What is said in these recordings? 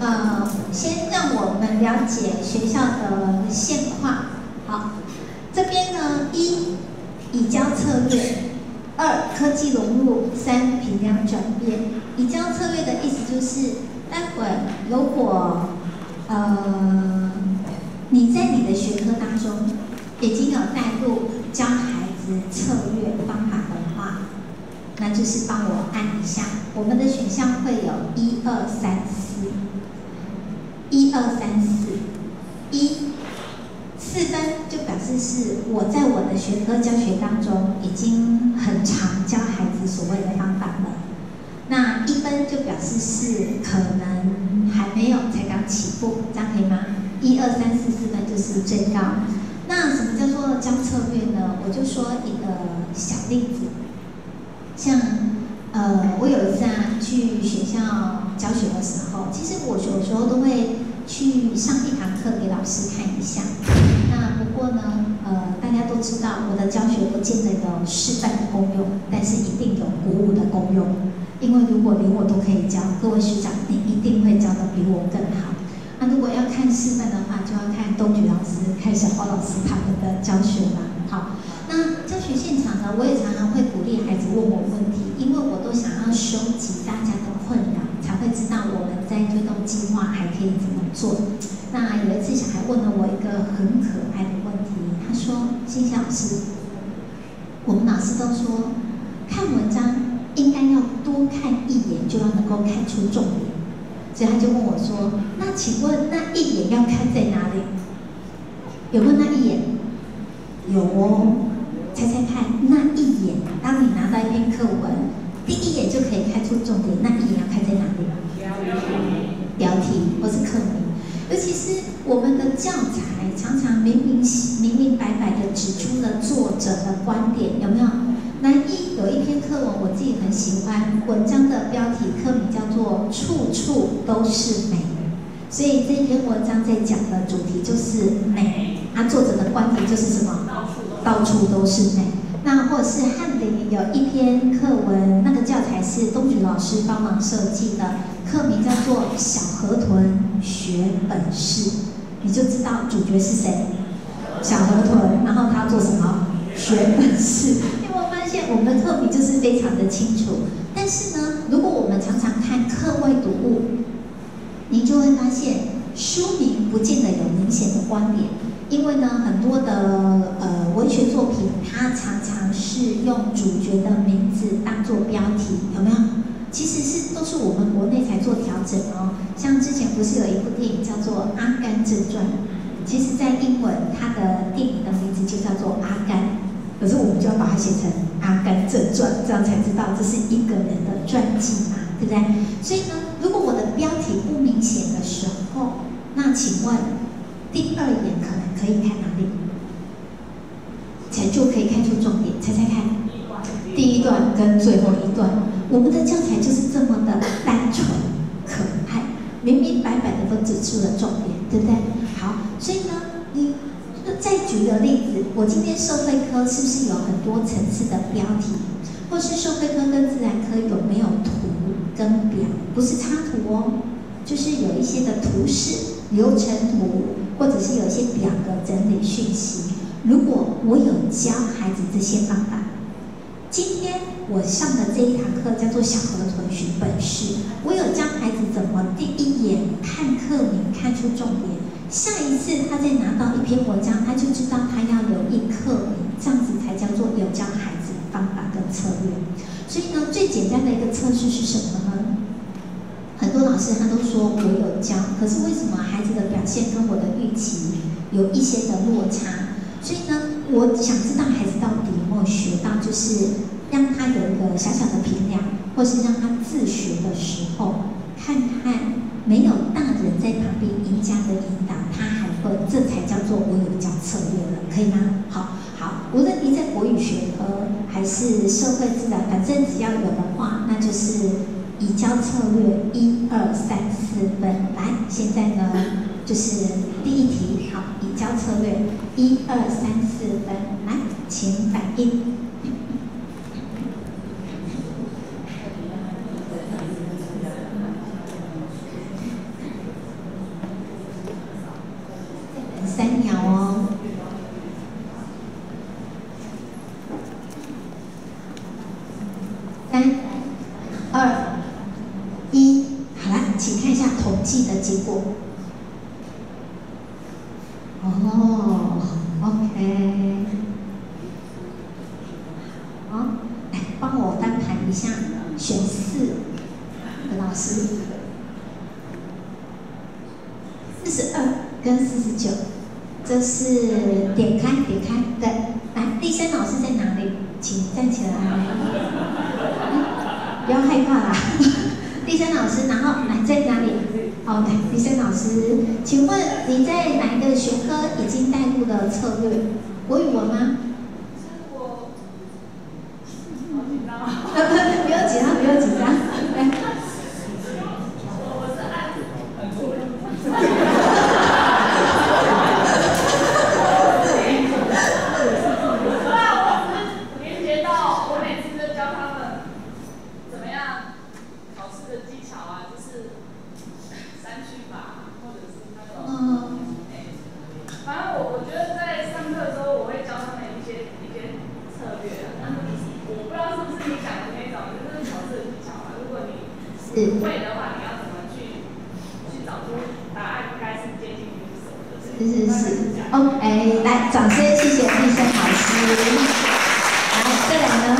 呃，先让我们了解学校的现况。好，这边呢，一以教策略，二科技融入，三评量转变。以教策略的意思就是，待会如果呃你在你的学科当中已经有带入教孩子策略方法的话，那就是帮我按一下。我们的选项会有一二三四。一二三四，一四分就表示是我在我的学科教学当中已经很常教孩子所谓的方法了。那一分就表示是可能还没有，才刚起步，这样可以吗？一二三四四分就是最高。那什么叫做教策略呢？我就说一个小例子，像呃，我有一次啊去学校。教学的时候，其实我有时候都会去上一堂课给老师看一下。那不过呢，呃，大家都知道我的教学不见得有示范的功用，但是一定有鼓舞的功用。因为如果连我都可以教，各位学长，你一定会教的比我更好。那如果要看示范的话，就要看东菊老师、看小花老师他们的教学了。好，那教学现场呢，我也常常会鼓励孩子问我问题，因为我都想要收集大家的困扰。才会知道我们在推动计划还可以怎么做。那有一次小孩问了我一个很可爱的问题，他说：“欣欣老师，我们老师都说看文章应该要多看一眼就要能够看出重点，所以他就问我说：那请问那一眼要看在哪里？有没有那一眼？有哦，猜猜看，那一眼，当你拿到一篇课文。”第一眼就可以看出重点，那一眼要看在哪里？标题或是课名。尤其是我们的教材常常明明明明白白的指出了作者的观点，有没有？那一有一篇课文，我自己很喜欢，文章的标题课名叫做《处处都是美》，所以这篇文章在讲的主题就是美，它作者的观点就是什么？都是美。那或者是翰林有一篇课文，那个教材是东菊老师帮忙设计的，课名叫做《小河豚学本事》，你就知道主角是谁，小河豚，然后他要做什么？学本事。你有没有发现我们的课名就是非常的清楚？但是呢，如果我们常常看课外读物，你就会发现书名不见得有明显的观点。因为呢，很多的呃文学作品，它常常是用主角的名字当做标题，有没有？其实是都是我们国内才做调整哦。像之前不是有一部电影叫做《阿甘正传》，其实在英文它的电影的名字就叫做《阿甘》，可是我们就要把它写成《阿甘正传》，这样才知道这是一个人的传记嘛，对不对？所以呢，如果我的标题不明显的时候，那请问？第二眼可能可以看哪里？才就可以看出重点。猜猜看，第一段跟最后一段，我们的教材就是这么的单纯可爱，明明白白的都指出了重点，对不对？好，所以呢，你再举个例子，我今天社会科是不是有很多层次的标题？或是社会科跟自然科有没有图跟表？不是插图哦，就是有一些的图示、流程图。或者是有一些表格整理讯息。如果我有教孩子这些方法，今天我上的这一堂课叫做“小河豚学本事”，我有教孩子怎么第一眼看课名看出重点。下一次他再拿到一篇文章，他就知道他要留意课名，这样子才叫做有教孩子方法跟策略。所以呢，最简单的一个测试是什么呢？很多老师他都说我有教，可是为什么孩子的表现跟我的预期有一些的落差？所以呢，我想知道孩子到底有没有学到，就是让他有一个小小的评量，或是让他自学的时候，看看没有大人在旁边赢家的引导，他还会，这才叫做我有教策略了，可以吗？好，好，无论你在国语学科还是社会自然，反正只要有的话，那就是。移交策略一二三四分，来，现在呢就是第一题，好，移交策略一二三四分，来，请反应。统计的结果。哦，OK，好，来帮我翻盘一下，选四的老师，四十二跟四十九，这是点开点开，对，来，立生老师在哪里？请站起来，不要害怕啦。立生老师，然后来在哪里？好，对，李生老师，你在哪一个学科已经带入的策略？国语文吗？我好紧张啊！不要紧张，不要紧张，来。我是按很多人。对啊，我只是连接到我每次都教他们怎么样考试的技巧啊，就是删去法，或者是那种。嗯，反正我我觉得在上课的时候，我会教他们一些一些策略啊，但是我不知道是不是你讲的那种，就是考试的技巧啊。如果你是会的话，你要怎么去去找出答案应该是接近于是是是，OK，来，掌声谢谢立生老师。来，再来呢，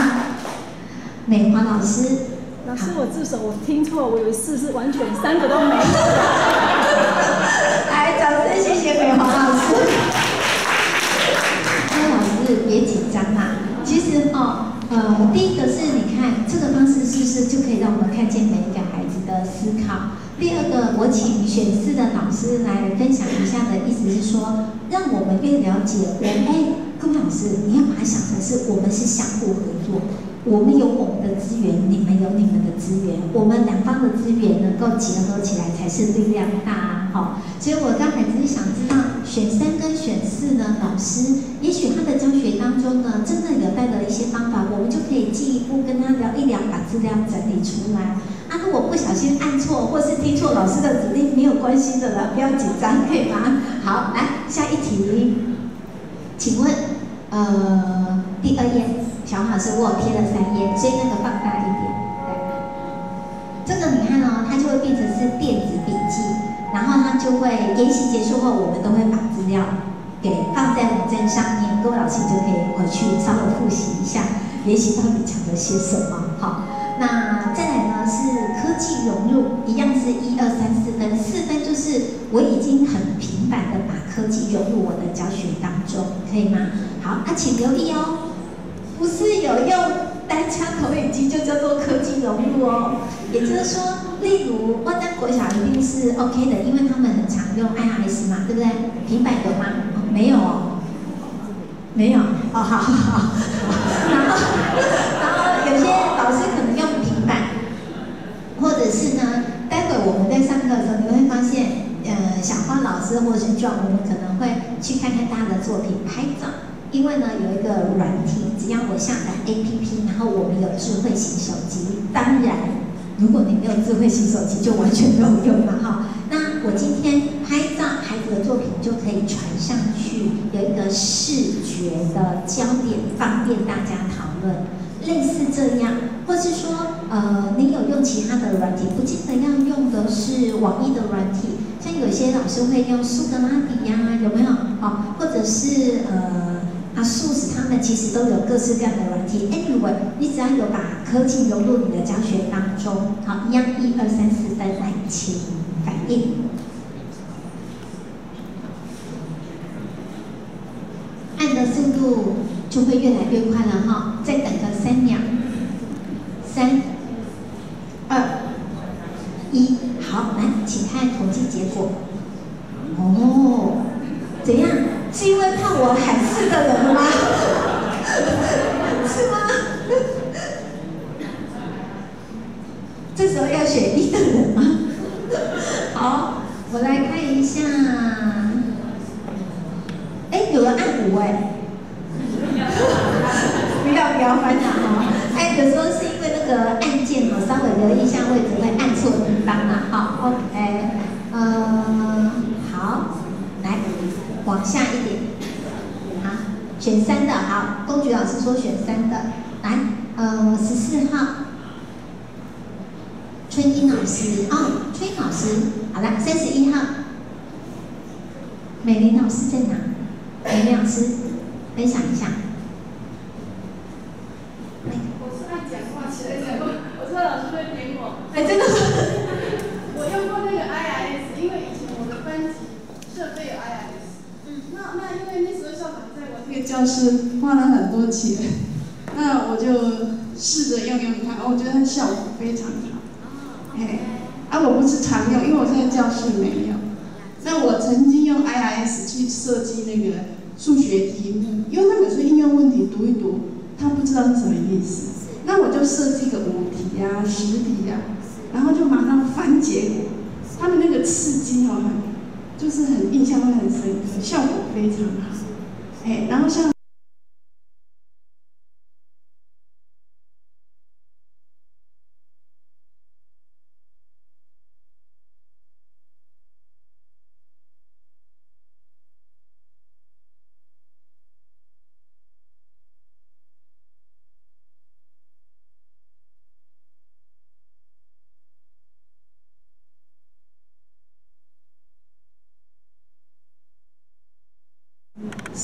美华老师。老师，我自首，我听错，我以为四是完全三个都没有。来，掌声谢谢美华老师。那老师别紧张啦，其实哦，呃，第一个是你看这个方式是不是就可以让我们看见每一个孩子的思考？第二个，我请选四的老师来分享一下的意思是说，让我们越了解我们，哎，各位老师，你要把它想成是我们是相互合作。我们有我们的资源，你们有你们的资源，我们两方的资源能够结合起来才是力量大啊！好，所以我刚才只是想知道，选三跟选四呢，老师也许他的教学当中呢，真的有带了一些方法，我们就可以进一步跟他聊一聊，把资料整理出来。如果不小心按错或是听错老师的指令，没有关系的了，不要紧张，可以吗？好，来下一题，请问，呃，第二页。小老师，我贴了三页，所以那个放大一点。对，这个你看哦，它就会变成是电子笔记，然后它就会研习结束后，我们都会把资料给放在网站上面，各位老师就可以回去稍微复习一下，研习到底讲了些什么。好，那科技融入，一样是一二三四分，四分就是我已经很频繁的把科技融入我的教学当中，可以吗？好，那请留意哦。不是有用单枪投影机就叫做科技融入哦，也就是说，例如万丹国小一定是 OK 的，因为他们很常用 iOS 嘛，对不对？平板有吗？没有哦，没有哦，好好好。然后，然后有些老师可能用平板，或者是呢，待会我们在上的时候，你会发现，呃，小花老师或是 John，我们可能会去看看大家的作品拍照。因为呢，有一个软体，只要我下载 APP，然后我们有智慧型手机。当然，如果你没有智慧型手机，就完全没有用了哈。那我今天拍照孩子的作品就可以传上去，有一个视觉的焦点，方便大家讨论。类似这样，或是说，呃，你有用其他的软体，不见得要用的是网易的软体，像有些老师会用苏格拉底呀，有没有？好，或者是呃。阿，素食他们其实都有各式各样的软体。Anyway，你只要有把科技融入你的教学当中，好，一样一二三四分来，请反应。按的速度就会越来越快了哈，再等个三秒，三、二、一，好，来，请看统计结果。哦，怎样？是因为怕我喊四的人了吗？是吗？这时候要选一的人吗？好，我来看一下。哎，有人按五哎。不要不要翻恼哈。哎，有时候是因为那个按键哦，稍微留意一下位置，会按错地方了。好，OK，嗯，好，来。往下一点，好，选三的，好，公举老师说选三的，来，呃，十四号，春英老师，哦，春英老师。好了，三十一号，美玲老师在哪？美玲老师，分享一下。我是爱讲话，起来讲话，我知道老师会点我。哎，真的吗？我用过那个 IIS，因为以前我的班级设备有 IIS。嗯。那那因为那时候校长在我这个教室花了很多钱，那我就试着用用看，我觉得它效果非常好。哦哎，啊，我不是常用，因为我现在教室没有。那我曾经用 IIS 去设计那个数学题目，因为他每次应用问题读一读，他不知道是什么意思。那我就设计个五题呀、十题呀、然后就马上翻结果。他们那个刺激哦，很就是很印象会很深刻，效果非常好。哎，然后像。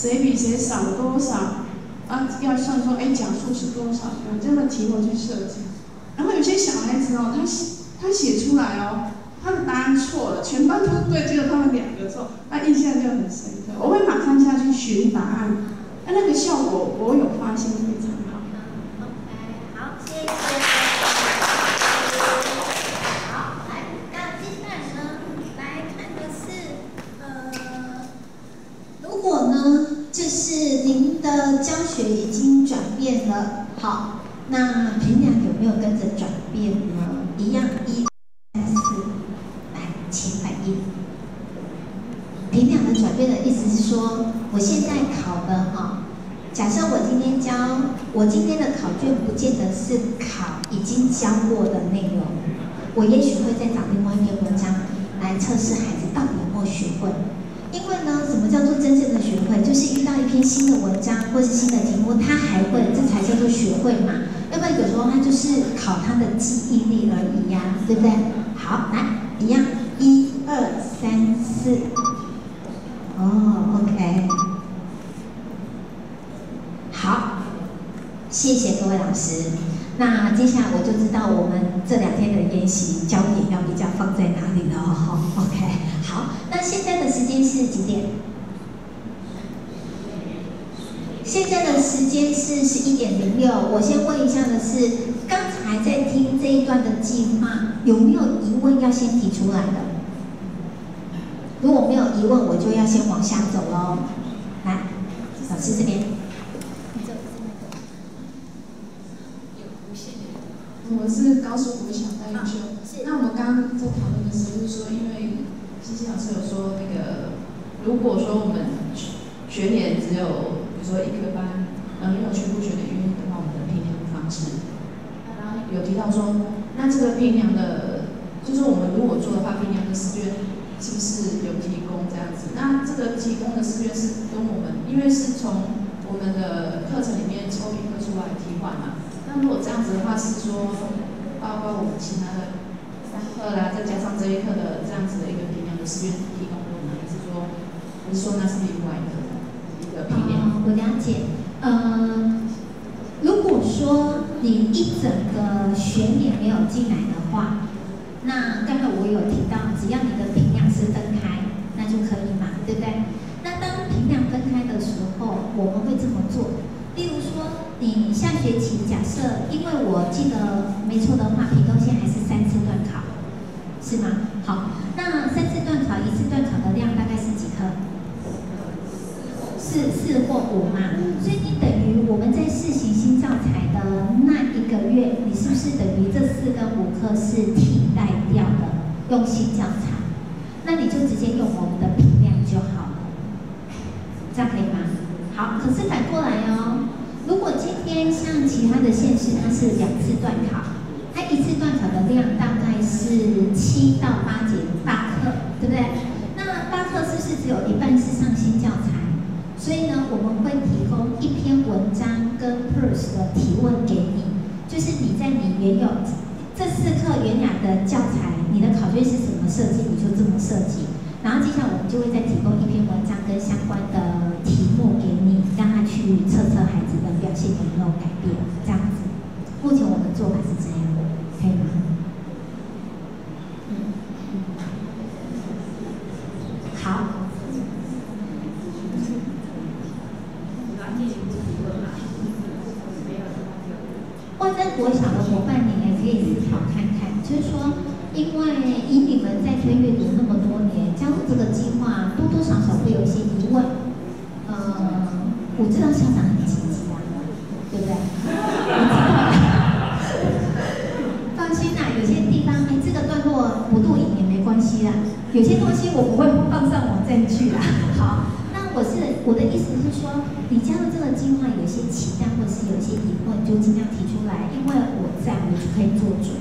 谁比谁少多少啊？要算说，哎，讲数是多少？用这样的题目去设计。然后有些小孩子哦，他写他写出来哦，他的答案错了，全班都对，只有他们两个错，那印象就很深刻。我会马上下去寻答案，那那个效果我有发现非常好。OK，好，谢谢。好，来，那接下来呢，来看的是，呃，如果呢，就是教学已经转变了，好，那评量有没有跟着转变呢？一样，一、三、四，来，请反应。评量的转变的意思是说，我现在考的哈。假设我今天教，我今天的考卷不见得是考已经教过的内容，我也许会再找另外一篇文章来测试孩子到底有没有学会。因为呢，什么叫做真正的学会？就是遇到一篇新的文章或是新的题目，他还会，这才叫做学会嘛。要不然有时候他就是考他的记忆力而已呀、对不对？好，来，一样，一二三四。哦，OK。好，谢谢各位老师。那接下来我就知道我们这两天的研习焦点要比较放在哪里了哦。OK，好，那现在的时间是几点？现在的时间是十一点零六。我先问一下的是，刚才在听这一段的计划，有没有疑问要先提出来的？如果没有疑问，我就要先往下走喽。来，老师这边。我是高数国小戴玉秀。那我们刚刚在讨论的时候，就是说，因为西西老师有说那个，如果说我们学年只有比如说一科班，呃，没有全部学年运的话，我们的评量方式，然后有提到说，那这个评量的，就是我们如果做的话，评量的试卷是不是有提供这样子？那这个提供的试卷是跟我们，因为是从我们的课程里面抽一个出来替换嘛。那如果这样子的话，是说包括我们其他的三课啦，再加上这一课的这样子的一个评量的试卷提供给我们，还是说，还是说那是另外的一个评量？哦，我了解。呃，如果说你一整个学年没有进来的话，那刚才我有提到，只要你的评量是分开，那就可以嘛，对不对？那当评量分开的时候，我们会这么做。例如说，你下学期假设，因为我记得没错的话，屏东县还是三次段考，是吗？好，那三次段考，一次段考的量大概是几科？四四或五嘛，所以你等于我们在试行新教材的那一个月，你是不是等于这四跟五科是替代掉的，用新教材？那你就直接用我们的批量就好了，这样可以吗？好，可是反过来哦，如果今天像其他的县市，它是两次段考，它一次段考的量大概是七到八节八课，对不对？那八课是不是只有一半是上新教材？所以呢，我们会提供一篇文章跟 PERS 的提问给你，就是你在你原有这四课原来的教材，你你的考卷是怎么设计，你就这么设计。然后接下来我们就会再提供一篇文章跟相关的题目给你，让他去测测孩子的表现有没有改变，这样子。目前我们做法是这样的，可以吗？好。万在国小的伙伴，你也可以思考看看，就是说，因为以你们在推阅读那么多年，加入这个计划，多多少少会有一些疑问。呃，我知道校长很积极啊，对不对？放心啦，有些地方，哎，这个段落不录影也没关系啦。有些东西我不会放上网站去啦。好。那我是我的意思是说，你加入这个计划，有些期待或者是有些疑问，就尽量提出来，因为我在，我就可以做主。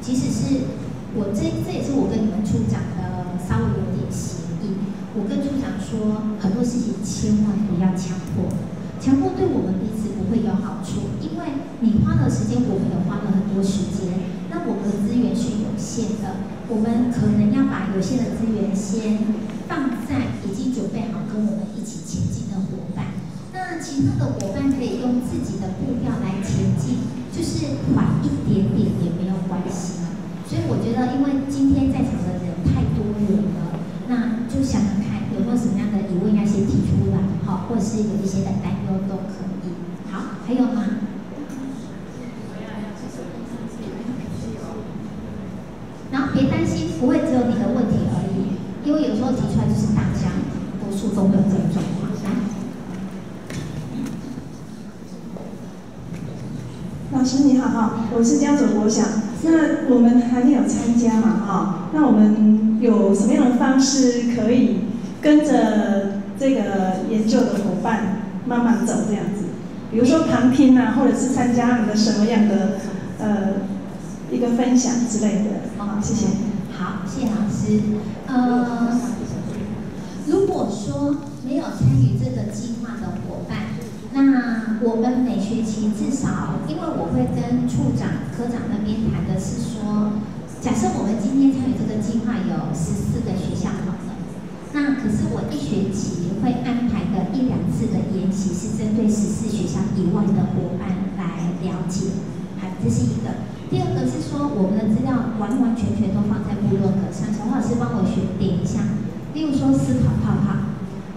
即使是我这这也是我跟你们处长的稍微有点协议，我跟处长说，很多事情千万不要强迫，强迫对我们彼此不会有好处，因为你花了时间，我们也花了很多时间，那我们的资源是有限的，我们可能要把有限的资源先。放在已经准备好跟我们一起前进的伙伴，那其他的伙伴可以用自己的步调来前进，就是缓一点点也没有关系。所以我觉得，因为今天在场的人太多人了，那就想想看有没有什么样的疑问要先提出来，好，或者是有一些的担忧都可以。好，还有吗？然后别担心，不会只有你的问题而已。因为有时候提出来就是大家多数都有这种状况。老师你好哈，我是江左国想，那我们还没有参加嘛哈？那我们有什么样的方式可以跟着这个研究的伙伴慢慢走这样子？比如说旁听啊，或者是参加你的什么样的呃一个分享之类的？好，谢谢。好，谢谢老师。呃，如果说没有参与这个计划的伙伴，那我们每学期至少，因为我会跟处长、科长那边谈的是说，假设我们今天参与这个计划有十四个学校好了，那可是我一学期会安排的一两次的研习是针对十四学校以外的伙伴来了解，好，这是一个。第二个是说，我们的资料完完全全都放在部落格上。小老师帮我选点一下，例如说思考泡泡，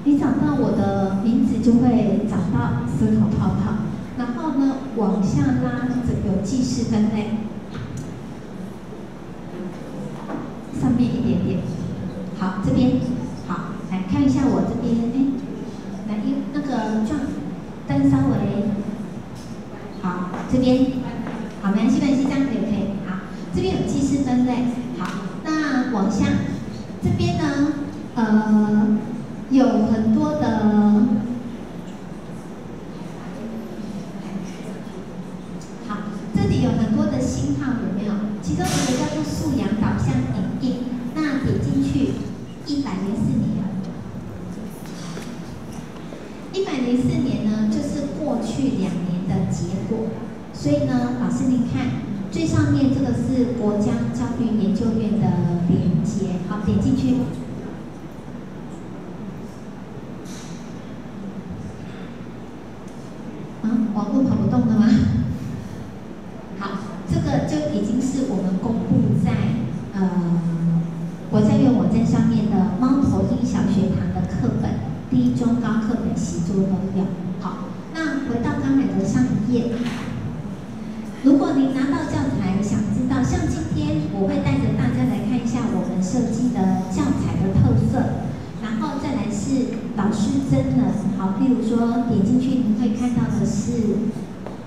你找到我的名字就会找到思考泡泡。然后呢，往下拉，这个记事分类，上面一点点。好，这边好，来看一下我这边，哎，来一那个转灯稍微好，这边。好，没关系，没关系，这样可以可以。好，这边有记事分类。好，那往下，这边呢，呃，有很多的。好，这里有很多的星号，有没有？其中一个叫做素养导向影印。那点进去，一百零四年。一百零四年呢，就是过去两年的结果。所以呢，老师您看最上面这个是国家教育研究院的连接，好，点进去。啊，网络跑不动了吗？好，这个就已经是我们公布在呃国家院网站上面的猫头鹰小学堂的课本，低中高课本习作都有。好，那回到刚才的上一页。如果您拿到教材，想知道，像今天我会带着大家来看一下我们设计的教材的特色，然后再来是真的，好，譬如说点进去，您会看到的是，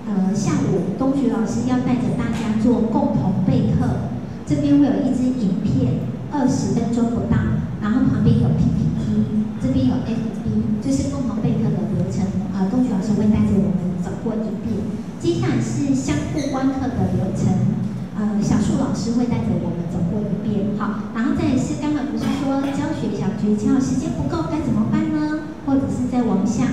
呃，下午东学老师要带着大家做共同备课，这边会有一支影片，二十分钟不到，然后旁边有 PPT，这边有 FB，就是共同备课的流程，啊，东学老师会带着我们走过一遍。接下来是相互观课的流程，呃，小树老师会带着我们走过一遍，好，然后再是刚刚不是说教学小诀窍，时间不够该怎么办？或者是再往下，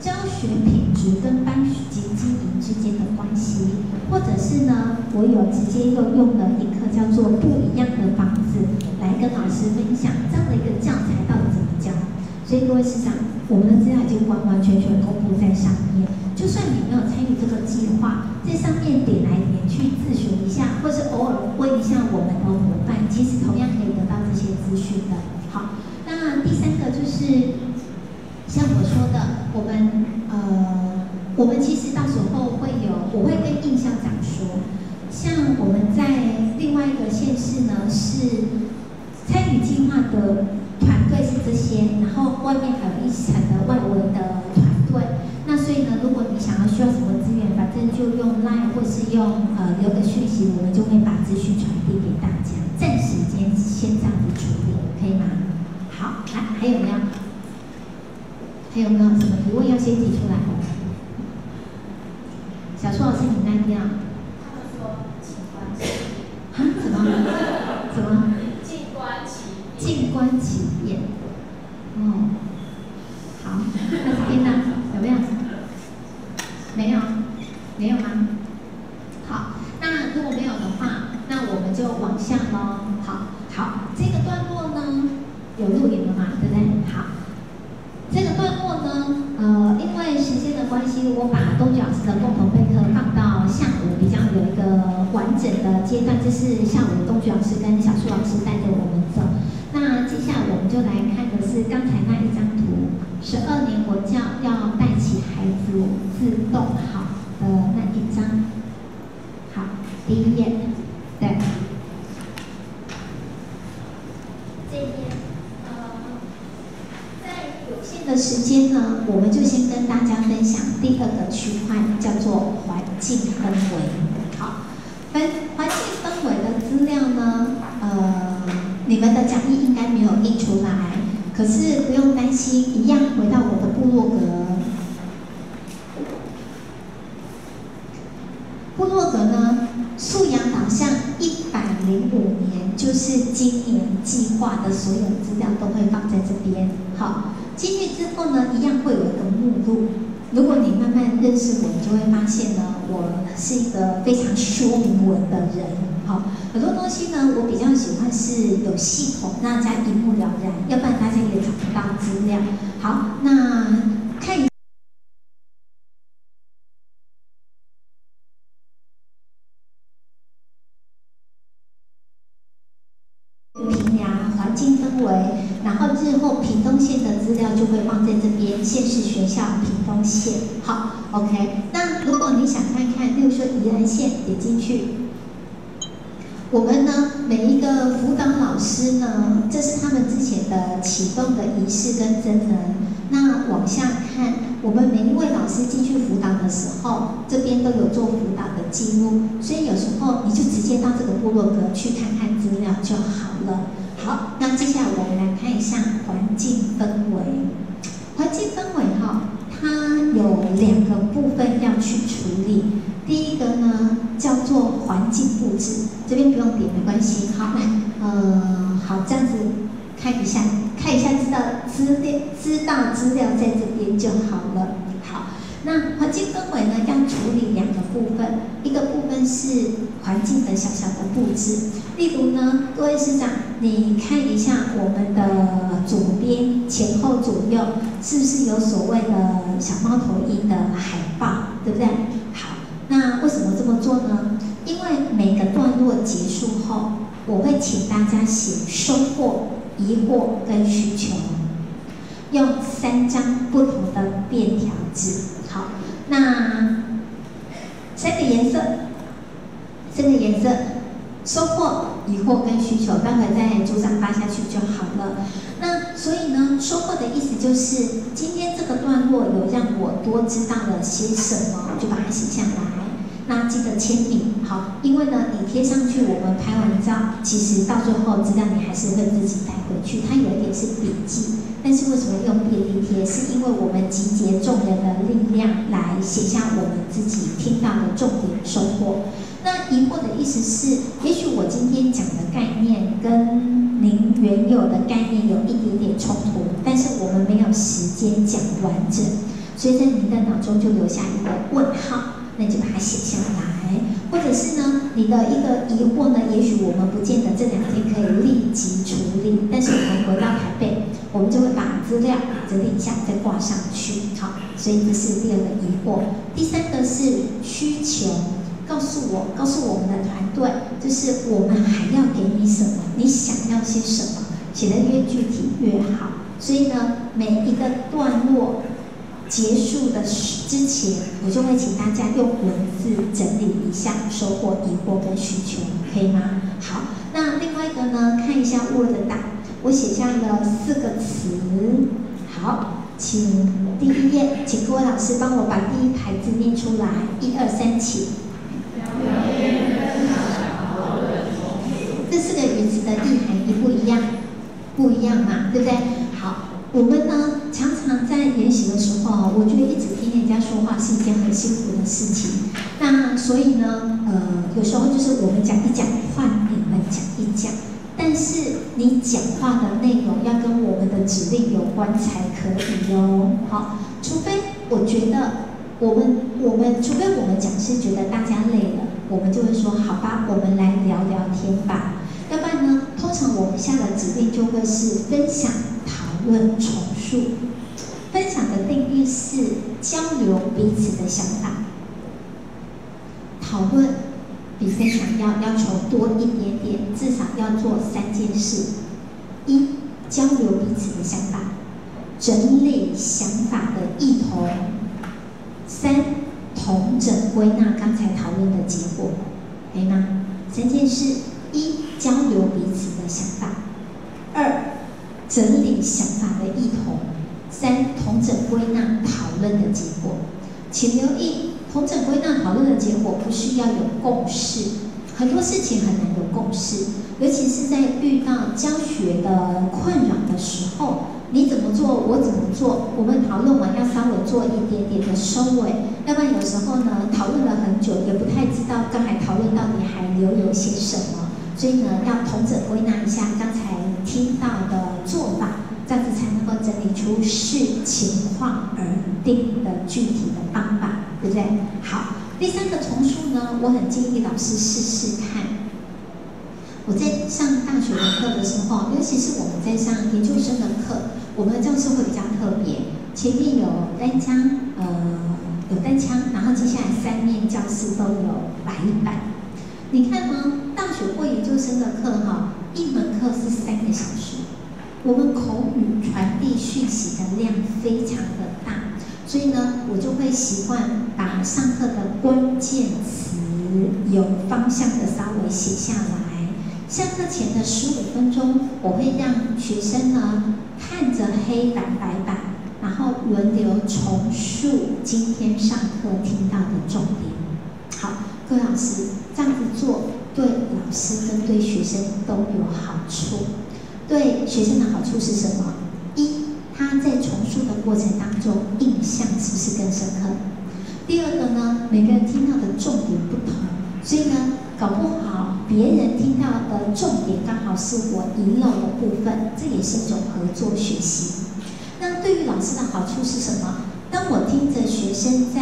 教学。品质跟班级经营之间的关系，或者是呢，我有直接又用了一课叫做不一样的房子来跟老师分享这样的一个教材到底怎么教。所以各位师长，我们的资料已经完完全全公布在上面，就算你没有参与这个计划，在上面点来点去自学一下，或是偶尔问一下我们的伙伴，其实同样可以得到这些资讯的。好，那第三个就是像我说的，我们呃，我们其实到时候会有，我会跟印象长说，像我们在另外一个县市呢，是参与计划的。团队是这些，然后外面还有一层的外围的团队。那所以呢，如果你想要需要什么资源，反正就用 Line 或是用呃留个讯息，我们就会把资讯传递给大家。暂时间先这样子处理，可以吗？好，来，还有没有？还有没有什么疑问要先提出来？小树老师，你那边啊？他们说，请关机。啊？怎么？怎么？静观其变，哦，好，那这边呢？有没有？没有，没有吗？好，那如果没有的话，那我们就往下喽。好，好，这个段落呢，有录影了嘛？对不对？好，这个段落呢，呃，因为时间的关系，我把东角师的共同备课放到下午，比较有一个完整的阶段，就是下午东菊老师跟小树老师带着我们走。那接下来我们就来看的是刚才那一张图，十二年国教要带起孩子自动好的那一张。好，第一页，对。这边，呃，在有限的时间呢，我们就先跟大家分享第二个区块，叫做环境氛围。好，分环境氛围的资料呢，呃。你们的讲义应该没有印出来，可是不用担心，一样回到我的部落格。部落格呢，素养导向一百零五年，就是今年计划的所有资料都会放在这边。好，进去之后呢，一样会有一个目录。如果你慢慢认识我，你就会发现呢，我是一个非常说明文的人。好，很多东西呢，我比较喜欢是有系统，那再一目了然，要不然大家也找不到资料。好，那看一平凉环境氛围，然后日后屏东县的资料就会放在这边，县市学校屏东县。好，OK。那如果你想看看，例如说宜兰县，点进去。我们呢，每一个辅导老师呢，这是他们之前的启动的仪式跟真人。那往下看，我们每一位老师进去辅导的时候，这边都有做辅导的记录，所以有时候你就直接到这个部落格去看看资料就好了。好，那接下来我们来看一下环境氛围。环境氛围哈，它有两个部分要去处理。第一个呢，叫做环境布置，这边不用点没关系。好，来，呃，好，这样子看一下，看一下知道资料，知道资料在这边就好了。那环境氛围呢，要处理两个部分，一个部分是环境的小小的布置，例如呢，各位师长，你看一下我们的左边前后左右，是不是有所谓的小猫头鹰的海报，对不对？好那为什么这么做呢？因为每个段落结束后，我会请大家写收获、疑惑跟需求，用三张不同的便条纸。那三个颜色，三个颜色，收获、疑惑跟需求，待会再组长发下去就好了。那所以呢，收获的意思就是今天这个段落有让我多知道了些什么，就把它写下来。那记得签名，好，因为呢，你贴上去，我们拍完照，其实到最后资料你还是会自己带回去。它有一点是笔记，但是为什么用便利贴？是因为我们集结众人的力量来写下我们自己听到的重点收获。那疑惑的意思是，也许我今天讲的概念跟您原有的概念有一点点冲突，但是我们没有时间讲完整。所以在您的脑中就留下一个问号，那就把它写下来。或者是呢，你的一个疑惑呢，也许我们不见得这两天可以立即处理，但是我们回到台北，我们就会把资料整理一下再挂上去。好，所以这是第二个疑惑。第三个是需求，告诉我，告诉我们的团队，就是我们还要给你什么，你想要些什么，写的越具体越好。所以呢，每一个段落。结束的之前，我就会请大家用文字整理一下收获、疑惑跟需求，可以吗？好，那另外一个呢，看一下 Word 档，我写下了四个词。好，请第一页，请各位老师帮我把第一排字念出来，一二三起。这四个语词的意涵一不一样？不一样嘛，对不对？好，我们呢？常常在研习的时候我觉得一直听人家说话是一件很辛苦的事情。那所以呢，呃，有时候就是我们讲一讲，换你们讲一讲。但是你讲话的内容要跟我们的指令有关才可以哦。好，除非我觉得我们我们除非我们讲师觉得大家累了，我们就会说好吧，我们来聊聊天吧。要不然呢，通常我们下的指令就会是分享、讨论、重述。分享的定义是交流彼此的想法，讨论比分享要要求多一点点，至少要做三件事：一、交流彼此的想法，整理想法的异同；三、同整归纳刚才讨论的结果，可以吗？三件事：一、交流彼此的想法；二、整理想法的异同。三、同整归纳讨论的结果，请留意，同整归纳讨论的结果不是要有共识，很多事情很难有共识，尤其是在遇到教学的困扰的时候，你怎么做，我怎么做，我们讨论完要稍微做一点点的收尾，要不然有时候呢，讨论了很久，也不太知道刚才讨论到底还留有些什么，所以呢，要同整归纳一下刚才听到的做法。这样子才能够整理出视情况而定的具体的方法，对不对？好，第三个重述呢，我很建议老师试试看。我在上大学的课的时候，尤其是我们在上研究生的课，我们的教室会比较特别，前面有单枪，呃，有单枪，然后接下来三面教室都有白板。你看呢？大学或研究生的课哈，一门课是三个小时。我们口语传递讯息的量非常的大，所以呢，我就会习惯把上课的关键词有方向的稍微写下来。下课前的十五分钟，我会让学生呢看着黑板白板，然后轮流重述今天上课听到的重点。各位老师这样子做，对老师跟对学生都有好处。对学生的好处是什么？一，他在重述的过程当中，印象是不是更深刻？第二个呢，每个人听到的重点不同，所以呢，搞不好别人听到的重点刚好是我遗漏的部分，这也是一种合作学习。那对于老师的好处是什么？当我听着学生在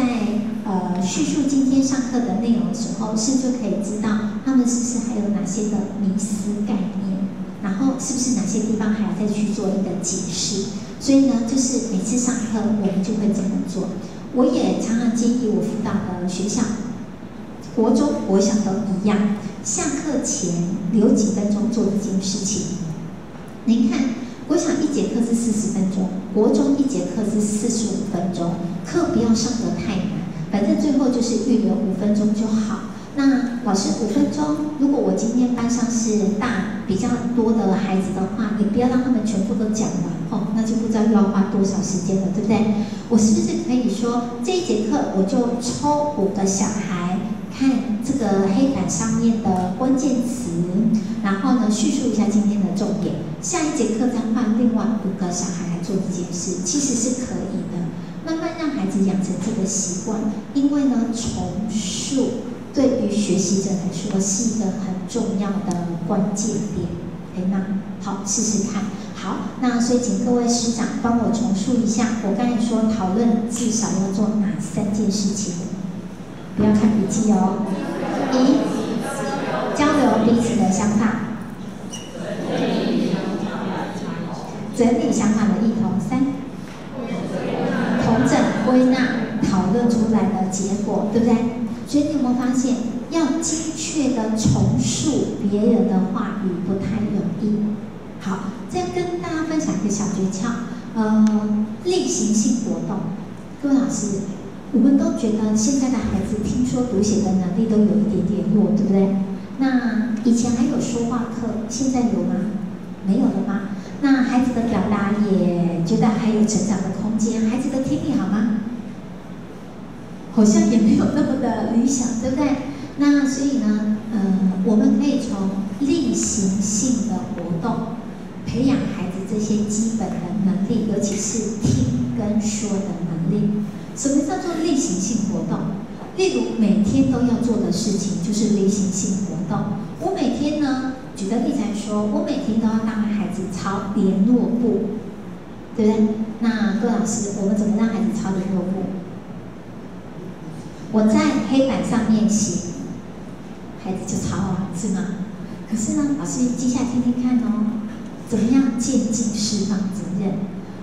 呃叙述今天上课的内容的时候，是不是就可以知道他们是不是还有哪些的迷思概念。然后是不是哪些地方还要再去做一个解释？所以呢，就是每次上课我们就会这么做。我也常常建议我辅导的学校，国中、国小都一样，下课前留几分钟做这件事情。您看，国小一节课是四十分钟，国中一节课是四十五分钟，课不要上得太难，反正最后就是预留五分钟就好。那老师五分钟，如果我今天班上是大比较多的孩子的话，你不要让他们全部都讲完哦，那就不知道又要花多少时间了，对不对？我是不是可以说这一节课我就抽五个小孩看这个黑板上面的关键词，然后呢叙述一下今天的重点，下一节课再换另外五个小孩来做这件事，其实是可以的，慢慢让孩子养成这个习惯，因为呢重述。对于学习者来说是一个很重要的关键点，可以吗？好，试试看。好，那所以请各位师长帮我重述一下，我刚才说讨论至少要做哪三件事情？不要看笔记哦。一，交流彼此的想法，整理想法的异同。三，同整归纳讨论出来的结果，对不对？所以你有没有发现，要精确的重述别人的话语不太容易？好。再跟大家分享一个小诀窍，呃，例行性活动。各位老师，我们都觉得现在的孩子听说读写的能力都有一点点弱，对不对？那以前还有说话课，现在有吗？没有了吗？那孩子的表达也觉得还有成长的空间，孩子的听力好吗？好像也没有那么的理想，对不对？那所以呢，呃，我们可以从例行性的活动。培养孩子这些基本的能力，尤其是听跟说的能力。什么叫做例行性活动？例如每天都要做的事情就是例行性活动。我每天呢，举个例子来说，我每天都要带孩子抄联络簿，对不对？那各位老师，我们怎么让孩子抄联络簿？我在黑板上面写，孩子就抄啊，是吗？可是呢，老师接下来听听看哦。怎么样渐进释放责任？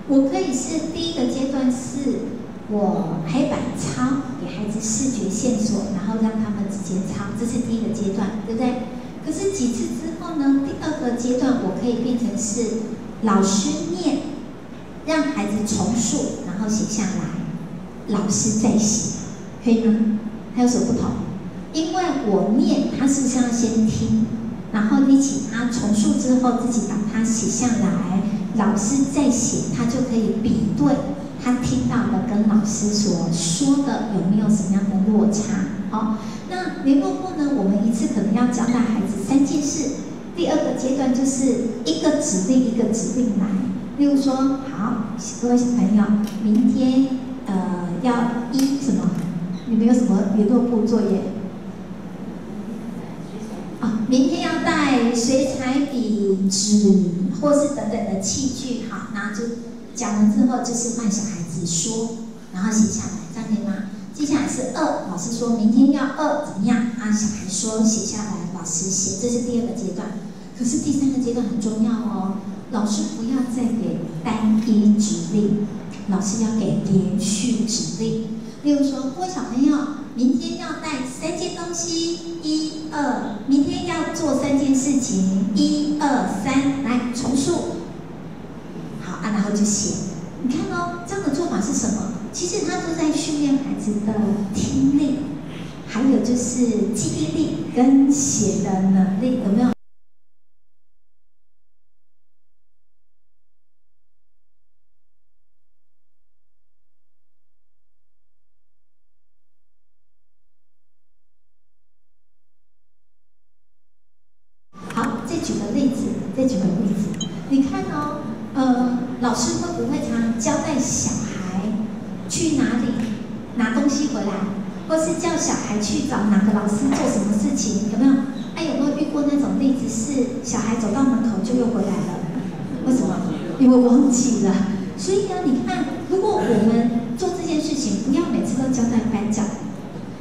我可以是第一个阶段是我黑板抄，给孩子视觉线索，然后让他们直接抄，这是第一个阶段，对不对？可是几次之后呢？第二个阶段我可以变成是老师念，让孩子重述，然后写下来，老师再写，可以吗？还有什么不同？因为我念，他是不是要先听？然后你请他重述之后，自己把它写下来，老师再写，他就可以比对他听到的跟老师所说的有没有什么样的落差。好，那联络簿呢？我们一次可能要交代孩子三件事。第二个阶段就是一个指令一个指令来，例如说，好，各位小朋友，明天呃要一什么？你们有什么联络簿作业？啊明天要带水彩笔、纸，或是等等的器具，好，那就讲完之后就是换小孩子说，然后写下来，这样可以吗？接下来是二，老师说明天要二怎么样？啊，小孩说写下来，老师写，这是第二个阶段。可是第三个阶段很重要哦，老师不要再给单一指令，老师要给连续指令。例如说，各位小朋友，明天要带三件东西，一二，明天要做三件事情，一二三，来重述。然后就写。你看哦，这样的做法是什么？其实他都在训练孩子的听力，还有就是记忆力跟写的能力，有没有？忘记了，所以呢，你看，如果我们做这件事情，不要每次都交代班长，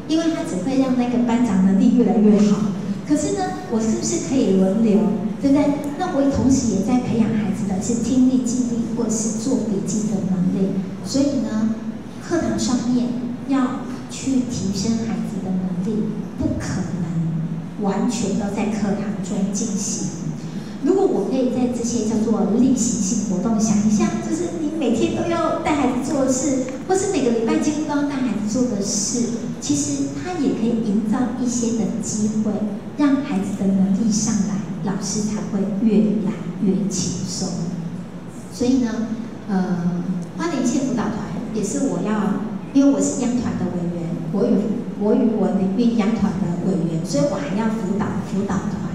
因为他只会让那个班长能力越来越好。可是呢，我是不是可以轮流，对不对？那我同时也在培养孩子的是听力、记忆或是做笔记的能力。所以呢，课堂上面要去提升孩子的能力，不可能完全都在课堂中进行。可以在这些叫做例行性活动想一下，就是你每天都要带孩子做事，或是每个礼拜几乎都要带孩子做的事，其实它也可以营造一些的机会，让孩子的能力上来，老师才会越来越轻松。所以呢，呃，花莲县辅导团也是我要，因为我是央团的委员，国语国语文领域央团的委员，所以我还要辅导辅导团。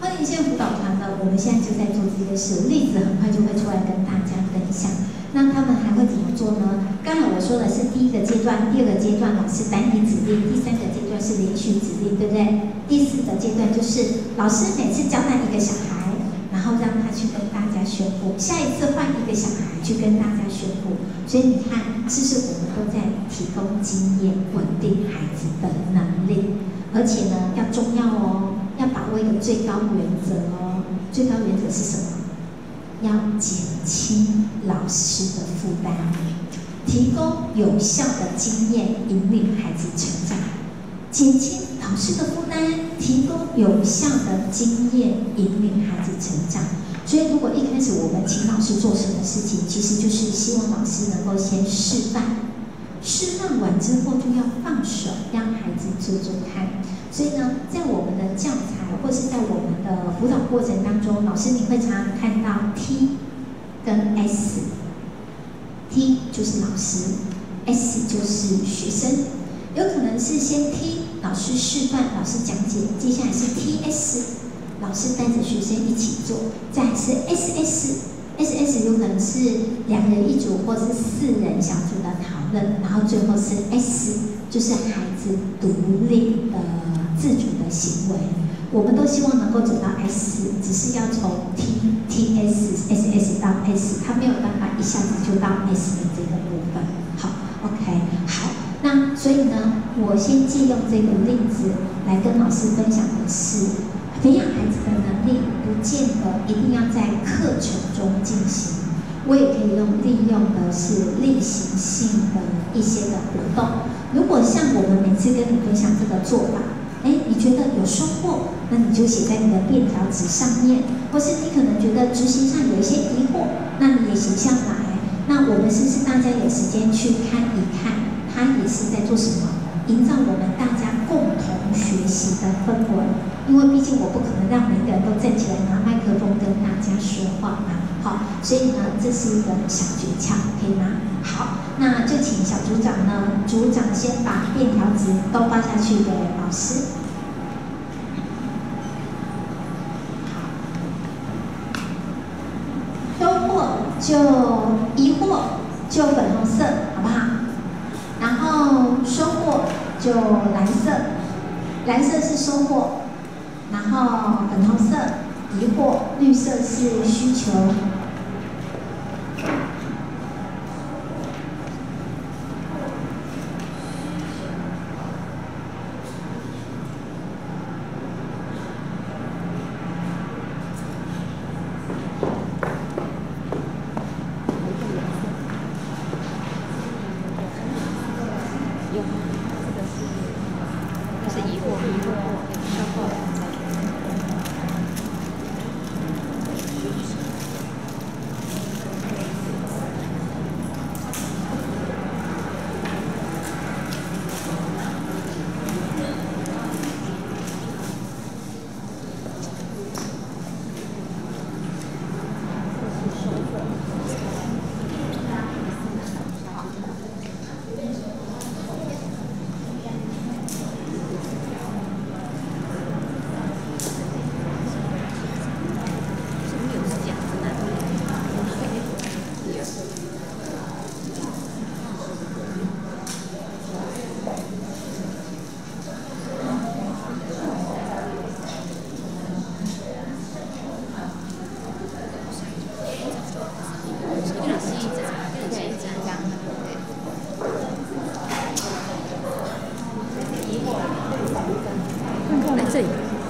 花莲县辅导团呢，我们现在就在做这个事，例子很快就会出来跟大家分享。那他们还会怎么做呢？刚才我说的是第一个阶段，第二个阶段老师单一指令，第三个阶段是连续指令，对不对？第四个阶段就是老师每次交代一个小孩，然后让他去跟大家宣布，下一次换一个小孩去跟大家宣布。所以你看，是不是我们都在提供经验，稳定孩子的能力，而且呢要重要哦，握一个最高原则哦。最高原则是什么？要减轻老师的负担，提供有效的经验，引领孩子成长，减轻。老师的负担，提供有效的经验，引领孩子成长。所以，如果一开始我们请老师做什么事情，其实就是希望老师能够先示范，示范完之后就要放手，让孩子做做看。所以呢，在我们的教材或是在我们的辅导过程当中，老师你会常常看到 T 跟 S，T 就是老师，S 就是学生，有可能是先 T。老师示范，老师讲解，接下来是 T S，老师带着学生一起做，再是 S S，S S 有可能是两人一组或是四人小组的讨然后最后是 S，就是孩子独立的自主的行为。我们都希望能够走到 S，只是要从 T T S S S 到 S，他没有办法一下子就到 S 的这个部分。好，OK，好。那所以呢，我先借用这个例子来跟老师分享的是，培养孩子的能力，不见得一定要在课程中进行，我也可以用利用的是例行性的一些的活动。如果像我们每次跟你分享这个做法，哎，你觉得有收获，那你就写在你的便条纸上面；或是你可能觉得执行上有一些疑惑，那你也写下来。那我们是不是大家有时间去看一看？他也是在做什么？营造我们大家共同学习的氛围。因为毕竟我不可能让每个人都站起来拿麦克风跟大家说话嘛。好，所以呢，这是一个小诀窍，可以吗？好，那就请小组长呢，组长先把便条纸都发下去给老师。收获就疑惑就粉红色，好不好？然后收获就蓝色，蓝色是收获，然后粉红色疑惑，绿色是需求。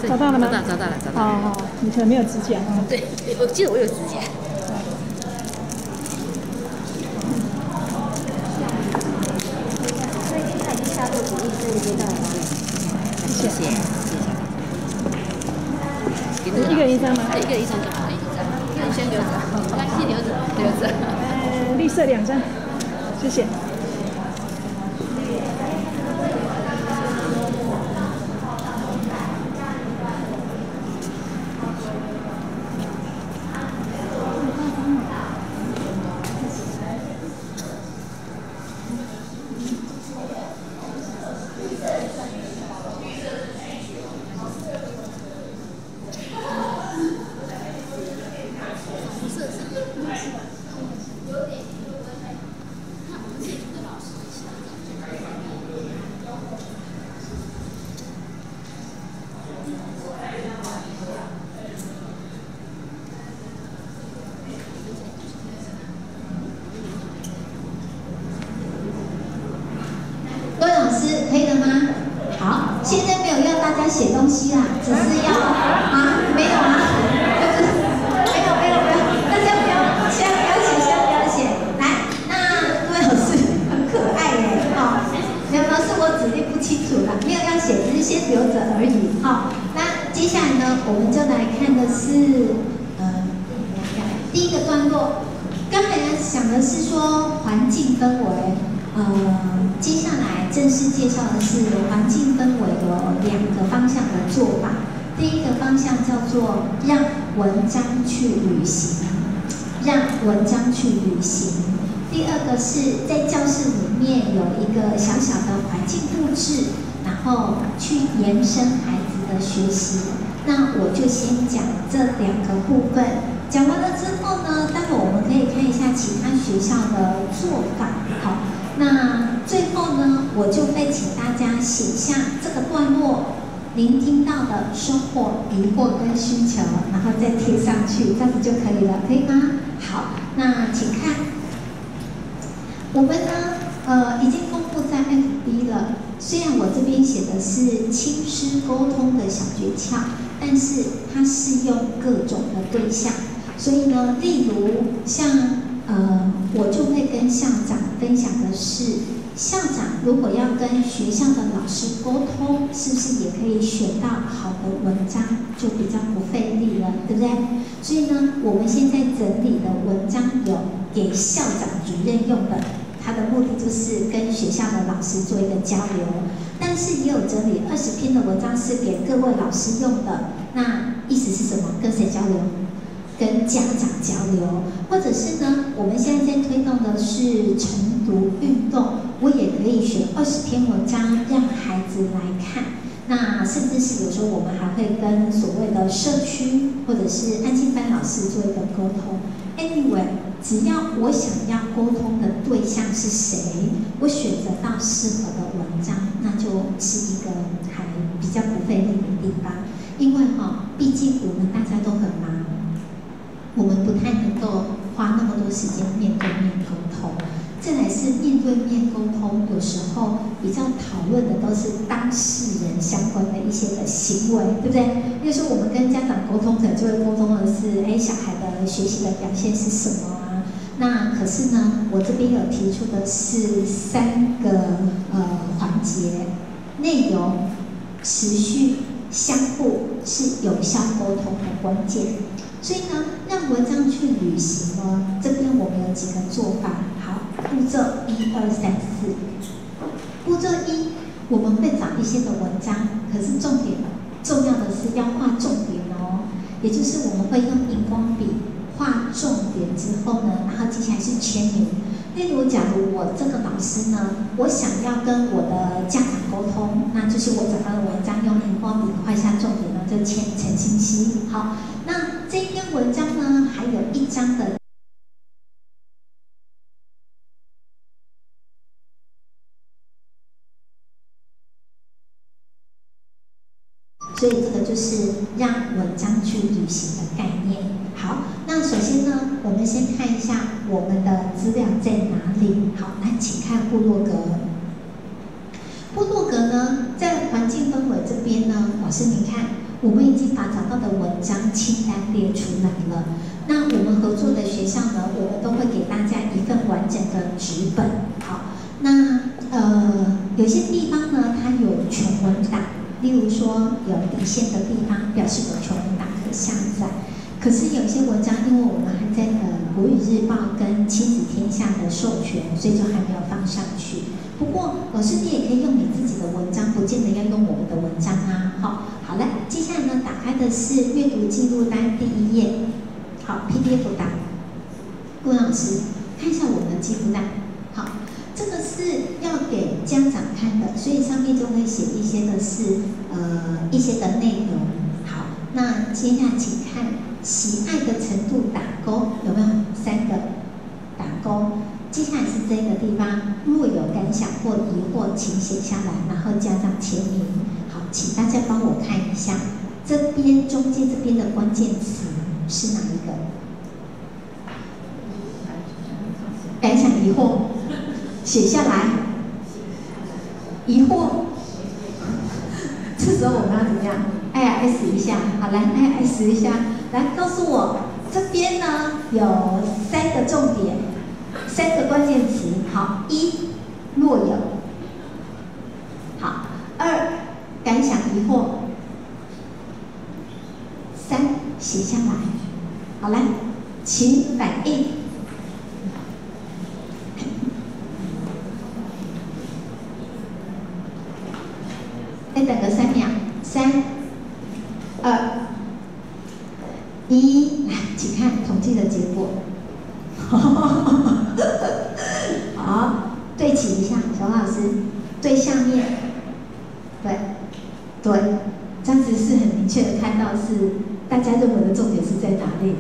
找到了吗？找到，找到了，找到了。哦哦，你可能没有指甲啊。对，我记得我有指甲。谢谢，谢谢。一个一张吗？一个一张就好，一张。你先留着，来，先留着，留着。呃，绿色两张，谢谢。是在教室里面有一个小小的环境布置，然后去延伸孩子的学习。那我就先讲这两个部分。讲完了之后呢，待会我们可以看一下其他学校的做法。好。那最后呢，我就会请大家写下这个段落您听到的收获、疑惑跟需求，然后再贴上去，这样子就可以了，可以吗？好，那请看，我们呢，呃，已经公布在 FB 了。虽然我这边写的是亲师沟通的小诀窍，但是它适用各种的对象，所以呢，例如像。呃，我就会跟校长分享的是，校长如果要跟学校的老师沟通，是不是也可以选到好的文章，就比较不费力了，对不对？所以呢，我们现在整理的文章有给校长主任用的，它的目的就是跟学校的老师做一个交流，但是也有整理二十篇的文章是给各位老师用的，那意思是什么？跟谁交流？跟家长交流，或者是呢，我们现在在推动的是晨读运动，我也可以选二十篇文章让孩子来看。那甚至是有时候我们还会跟所谓的社区或者是安静班老师做一个沟通。Anyway，只要我想要沟通的对象是谁，我选择到适合的文章，那就是一个还比较不费力的地方。因为哈，毕竟我们大家都很忙。我们不太能够花那么多时间面对面沟通，再来是面对面沟通，有时候比较讨论的都是当事人相关的一些的行为，对不对？比如说我们跟家长沟通，可能就会沟通的是，哎，小孩的学习的表现是什么啊？那可是呢，我这边有提出的是三个呃环节，内容、持续、相互是有效沟通的关键。所以呢，让文章去旅行呢，这边我们有几个做法。好，步骤一二三四。步骤一，我们会找一些的文章，可是重点重要的是要画重点哦，也就是我们会用荧光笔画重点之后呢，然后接下来是签名。例如，假如我这个老师呢，我想要跟我的家长沟通，那就是我找到的文章用荧光笔画下重点呢，就签陈清晰。好，那这，还有一张的，所以这个就是让文章去旅行的概念。好，那首先呢，我们先看一下我们的资料在哪里。好，来，请看布洛格。布洛格呢，在环境氛围这边呢，老师你看，我们已经把找到的文章清单列出来了。那我们合作的学校呢，我们都会给大家一份完整的纸本。好，那呃，有些地方呢，它有全文档，例如说有底线的地方，表示有全文档可下载。可是有些文章，因为我们还在呃《国语日报》跟《亲子天下》的授权，所以就还没有放上去。不过老师你也可以用你自己的文章，不见得要用我们的文章啊。好，好了，接下来呢，打开的是阅读记录单第一页，好，PDF 档。顾老师看一下我们的记录单。好，这个是要给家长看的，所以上面就会写一些的是呃一些的内容。好，那接下来请看。喜爱的程度打勾，有没有三个打勾？接下来是这个地方，若有感想或疑惑，请写下来，然后家长签名。好，请大家帮我看一下，这边中间这边的关键词是哪一个？感想、疑惑，写下来。疑惑，这时候我们要怎么样？哎呀，S 一下，好来，哎，S 一下，来告诉我这边呢有三个重点，三个关键词。好，一若有，好，二感想疑惑，三写下来。好来，请反应。再等个三秒，三、二、一，来，请看统计的结果。好，对齐一下，小老师，对下面，对，对，这样子是很明确的看到是大家认为的重点是在哪里。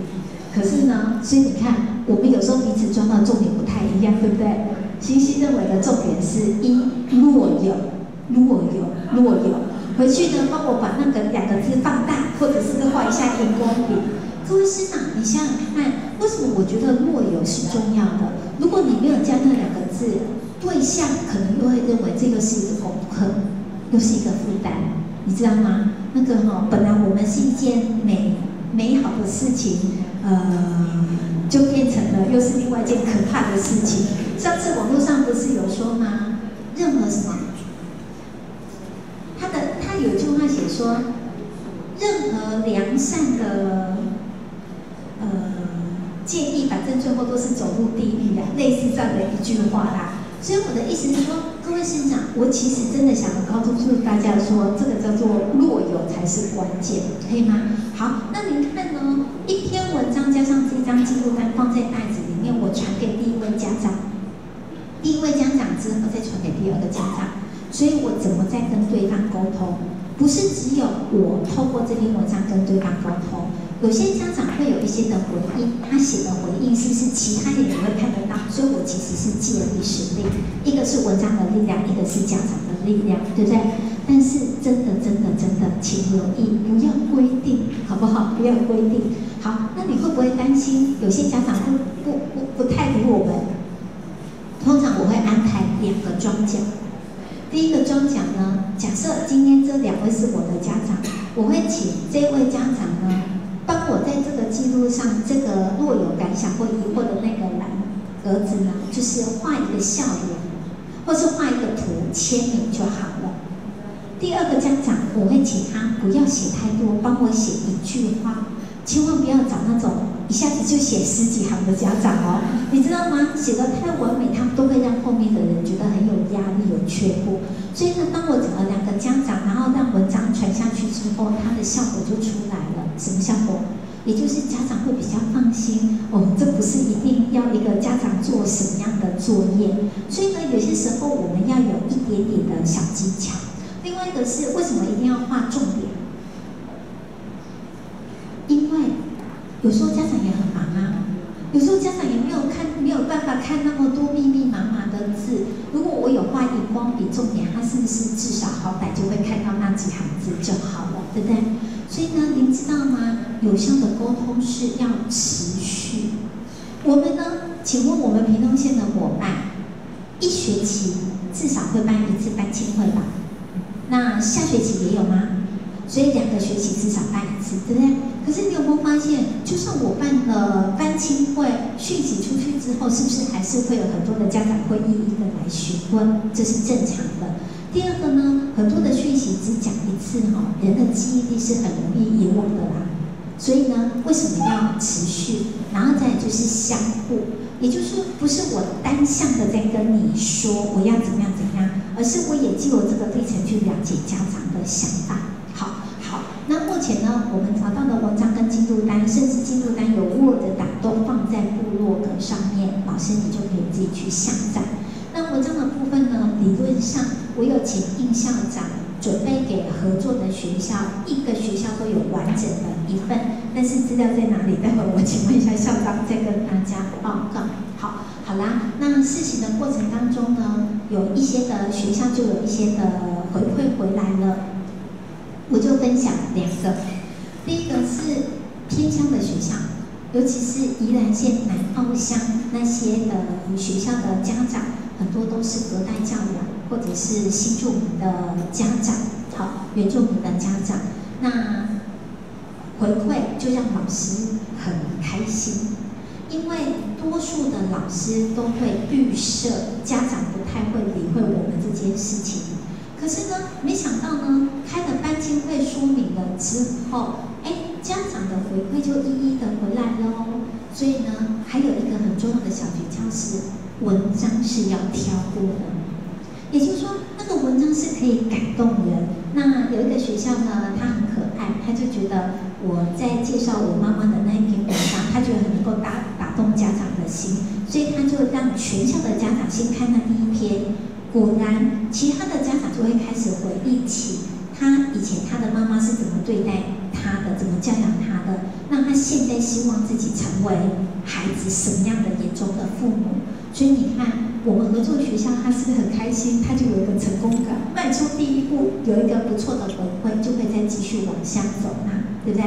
可是呢，所以你看，我们有时候彼此抓到重点不太一样，对不对？星星认为的重点是一若有。若有若有，回去呢，帮我把那个两个字放大，或者是画一下荧光笔。各位师长，你想想看，为什么我觉得若有是重要的？如果你没有加那两个字，对象可能又会认为这个是一个功课，又是一个负担，你知道吗？那个哈，本来我们是一件美美好的事情，呃，就变成了又是另外一件可怕的事情。上次网络上不是有说吗？任何什么？他的他有句话写说，任何良善的呃建议，反正最后都是走入地狱的，类似这样的一句话啦。所以我的意思是说，各位师长，我其实真的想告诉大家说，这个叫做若有才是关键，可以吗？好，那您看呢？一篇文章加上这张记录单放在袋子里面，我传给第一位家长，第一位家长之后再传给第二个家长。所以我怎么在跟对方沟通？不是只有我透过这篇文章跟对方沟通，有些家长会有一些的回应，他写的回应是是其他人也会看得到，所以我其实是借力使力，一个是文章的力量，一个是家长的力量，对不对？但是真的真的真的，请留意，不要规定，好不好？不要规定。好，那你会不会担心有些家长不不不不太理我们？通常我会安排两个庄讲。第一个专讲呢，假设今天这两位是我的家长，我会请这位家长呢，我在这个记录上，这个若有感想或疑惑的那个栏格子呢，就是画一个笑脸，或是画一个图签名就好了。第二个家长，我会请他不要写太多，帮我写一句话，千万不要找那种。一下子就写十几行的家长哦，你知道吗？写的太完美，他们都会让后面的人觉得很有压力、有缺步。所以呢，当我整了两个家长，然后让文章传下去之后，它的效果就出来了。什么效果？也就是家长会比较放心哦。这不是一定要一个家长做什么样的作业。所以呢，有些时候我们要有一点点的小技巧。另外一个是为什么一定要画重点？因为。有时候家长也很忙啊，有时候家长也没有看，没有办法看那么多密密麻麻的字。如果我有画荧光笔重点，他是不是至少好歹就会看到那几行字就好了，对不对？所以呢，您知道吗？有效的沟通是要持续。我们呢，请问我们屏东县的伙伴，一学期至少会办一次班亲会吧？那下学期也有吗？所以两个学期至少办一次，对不对？可是你有没有发现，就算我办了班亲会，讯息出去之后，是不是还是会有很多的家长会一一的来询问？这是正常的。第二个呢，很多的讯息只讲一次哈，人的记忆力是很容易遗忘的啦。所以呢，为什么要持续？然后再就是相互，也就是说，不是我单向的在跟你说我要怎么样怎么样，而是我也借由这个历程去了解家长的想法。那目前呢，我们找到的文章跟进度单，甚至进度单有 Word 档，都放在部落格上面，老师你就可以自己去下载。那文章的部分呢，理论上我有请应校长准备给合作的学校，一个学校都有完整的一份，但是资料在哪里？待会我请问一下校长，再跟大家报告。好，好啦，那事情的过程当中呢，有一些的学校就有一些的回馈回来了。我就分享两个，第一个是偏乡的学校，尤其是宜兰县南澳乡那些的学校的家长，很多都是隔代教养或者是新住民的家长。好，原住民的家长，那回馈就让老师很开心，因为多数的老师都会预设家长不太会理会我们这件事情。可是呢，没想到呢，开了班经会说明了之后，哎，家长的回馈就一一的回来喽。所以呢，还有一个很重要的小诀窍是，文章是要挑过的。也就是说，那个文章是可以感动人。那有一个学校呢，他很可爱，他就觉得我在介绍我妈妈的那一篇文章，他觉得很能够打打动家长的心，所以他就让全校的家长先看那第一篇。果然，其他的家长就会开始回忆起他以前他的妈妈是怎么对待他的，怎么教养他的。那他现在希望自己成为孩子什么样的眼中的父母？所以你看。我们合作学校，他是不是很开心？他就有一个成功感，迈出第一步，有一个不错的回馈，就会再继续往下走嘛，对不对？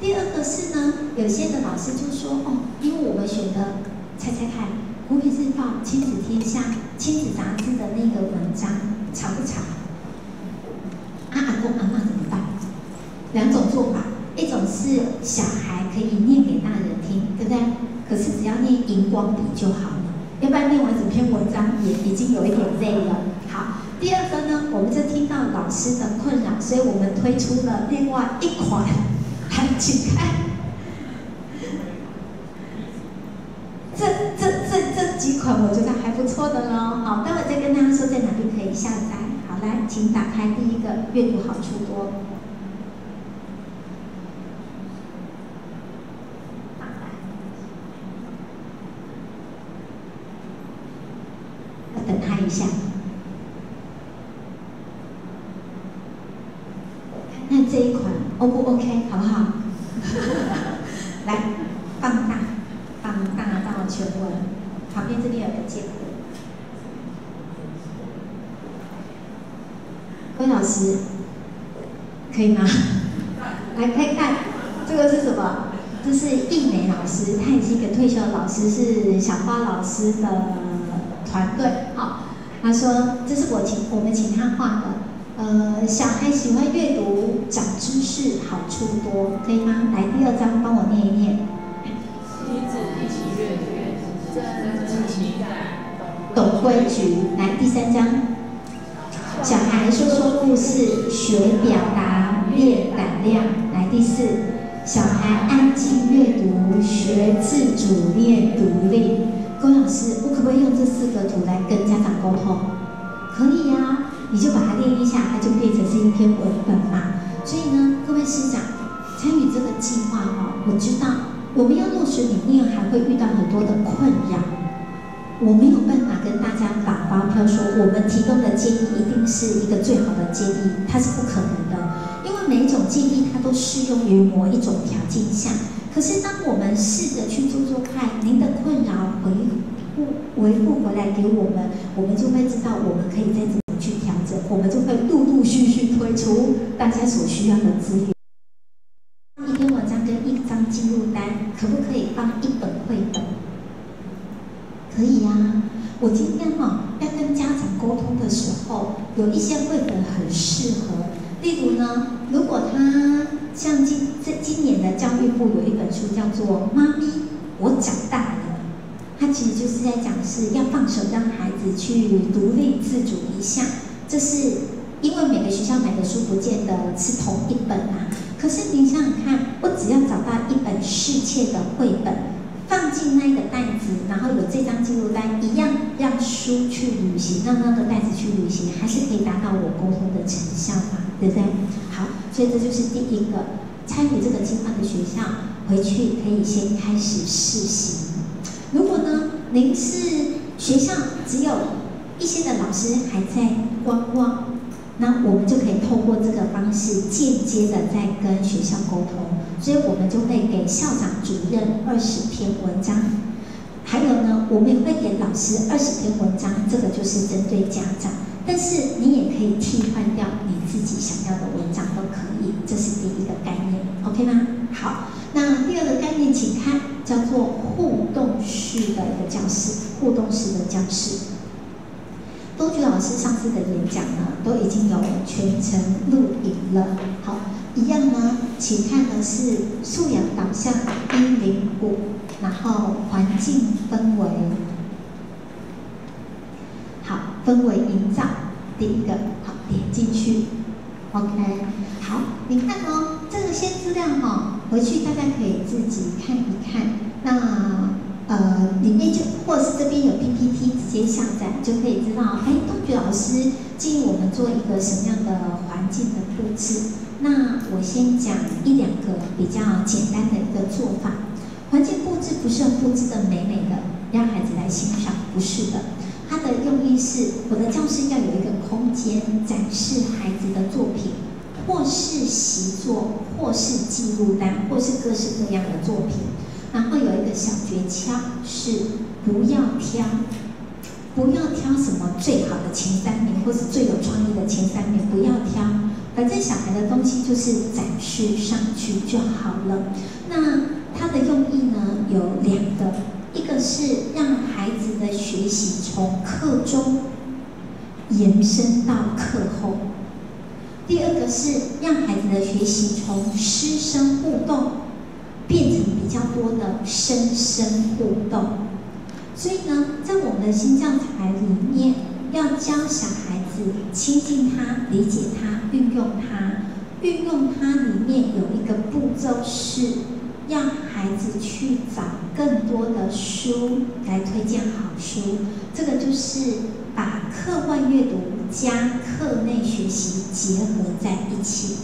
第二个是呢，有些的老师就说，哦，因为我们选的，猜猜看，《湖北日报》《亲子天下》《亲子杂志》的那个文章长不长？阿阿公阿妈怎么办？两种做法，一种是小孩可以念给大人听，对不对？可是只要念荧光笔就好了。要不然念完整篇文章也已经有一点累了。好，第二个呢，我们就听到老师的困扰，所以我们推出了另外一款，来，请看，这这这这几款我觉得还不错的喽。好，待会再跟大家说在哪里可以下载。好，来，请打开第一个，阅读好处多。等他一下，那这一款 O 不 OK 好不好？来，放大，全文，旁边这边有个键。魏老师，可以吗？来看看，这个是什么？这是易美老师，他也是一个退休的老师，是小花老师的团队。好。他说：“这是我请我们请他画的，呃，小孩喜欢阅读，长知识，好处多，可以吗？来，第二张帮我念一念。规矩。来，第三章，小孩说说故事，学表达，练胆量。来，第四，小孩安静阅读，学自主，练独立。”郭老师，我可不可以用这四个图来跟家长沟通？可以呀，你就把它练一下，它就变成是一篇文本嘛。所以呢，各位师长参与这个计划哈，我知道我们要落实理念，还会遇到很多的困扰。我没有办法跟大家打包票说，我们提供的建议一定是一个最好的建议，它是不可能的，因为每一种建议它都适用于某一种条件下。可是，当我们试着去做做看，您的困扰回复回复回来给我们，我们就会知道我们可以再怎么去调整，我们就会陆陆续续推出大家所需要的资源。一篇文章跟一张记录单，可不可以放一本绘本？可以呀。我今天哈要跟家长沟通的时候，有一些绘本很适合。例如呢，如果他像今这今年的教育部有一本书叫做《妈咪，我长大了》，它其实就是在讲是要放手让孩子去独立自主一下。这是因为每个学校买的书不见得是同一本啊。可是您想想看，我只要找到一本适切的绘本。放进那个袋子，然后有这张记录单，一样让书去旅行，让那个袋子去旅行，还是可以达到我沟通的成效嘛？对不对？好，所以这就是第一个参与这个计划的学校，回去可以先开始试行。如果呢，您是学校只有一些的老师还在观望。那我们就可以透过这个方式间接的在跟学校沟通，所以我们就会给校长、主任二十篇文章，还有呢，我们也会给老师二十篇文章，这个就是针对家长，但是你也可以替换掉你自己想要的文章都可以，这是第一个概念，OK 吗？好，那第二个概念，请看叫做互动式的一个教室，互动式的教室。东菊老师上次的演讲呢，都已经有全程录影了。好，一样呢，请看的是素养导向一零五，然后环境氛围，好，氛围营造，第一个，好，点进去，OK，好，你看哦，这个些资料哈，回去大家可以自己看一看，那。呃，里面就或是这边有 PPT 直接下载，就可以知道，哎，东菊老师建议我们做一个什么样的环境的布置。那我先讲一两个比较简单的一个做法。环境布置不是布置的美美的，让孩子来欣赏，不是的。它的用意是，我的教室要有一个空间展示孩子的作品，或是习作，或是记录单，或是各式各样的作品。然后有一个小诀窍是不要挑，不要挑什么最好的前三名，或是最有创意的前三名，不要挑。反正小孩的东西就是展示上去就好了。那它的用意呢有两个，一个是让孩子的学习从课中延伸到课后，第二个是让孩子的学习从师生互动。变成比较多的生生互动，所以呢，在我们的新教材里面，要教小孩子亲近他、理解他、运用他。运用它里面有一个步骤是，让孩子去找更多的书来推荐好书。这个就是把课外阅读加课内学习结合在一起。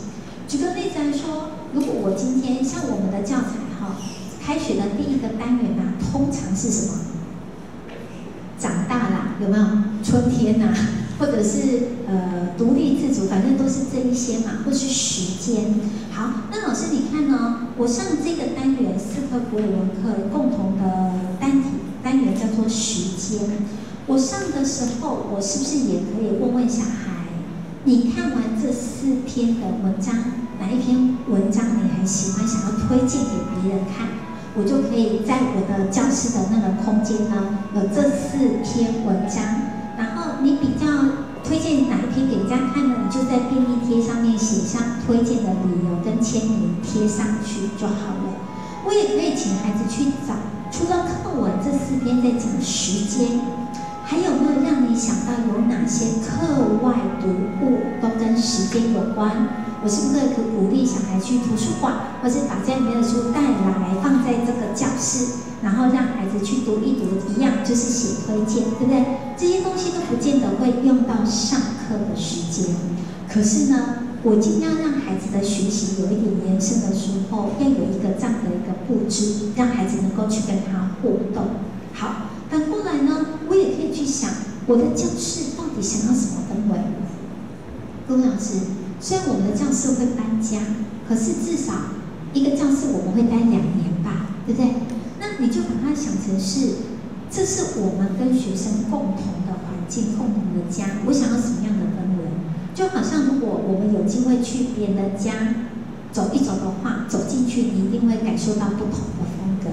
举个例子来说。如果我今天像我们的教材哈，开学的第一个单元呐，通常是什么？长大了有没有？春天呐，或者是呃独立自主，反正都是这一些嘛，或是时间。好，那老师你看呢？我上这个单元四科国语文课共同的单体单元叫做时间。我上的时候，我是不是也可以问问小孩？你看完这四篇的文章？哪一篇文章你很喜欢，想要推荐给别人看，我就可以在我的教室的那个空间呢，有这四篇文章。然后你比较推荐哪一篇给人家看呢？你就在便利贴上面写上推荐的理由跟签名贴上去就好了。我也可以请孩子去找，除了课文这四篇在讲时间，还有没有让你想到有哪些课外读物都跟时间有关？我是不是可鼓励小孩去图书馆，或是把家里面的书带来放在这个教室，然后让孩子去读一读，一样就是写推荐，对不对？这些东西都不见得会用到上课的时间，可是呢，我尽量让孩子的学习有一点延伸的时候，要有一个这样的一个布置，让孩子能够去跟他互动。好，反过来呢，我也可以去想，我的教室到底想要什么氛围？龚老师。虽然我们的教室会搬家，可是至少一个教室我们会待两年吧，对不对？那你就把它想成是，这是我们跟学生共同的环境、共同的家。我想要什么样的氛围？就好像如果我们有机会去别人的家走一走的话，走进去你一定会感受到不同的风格。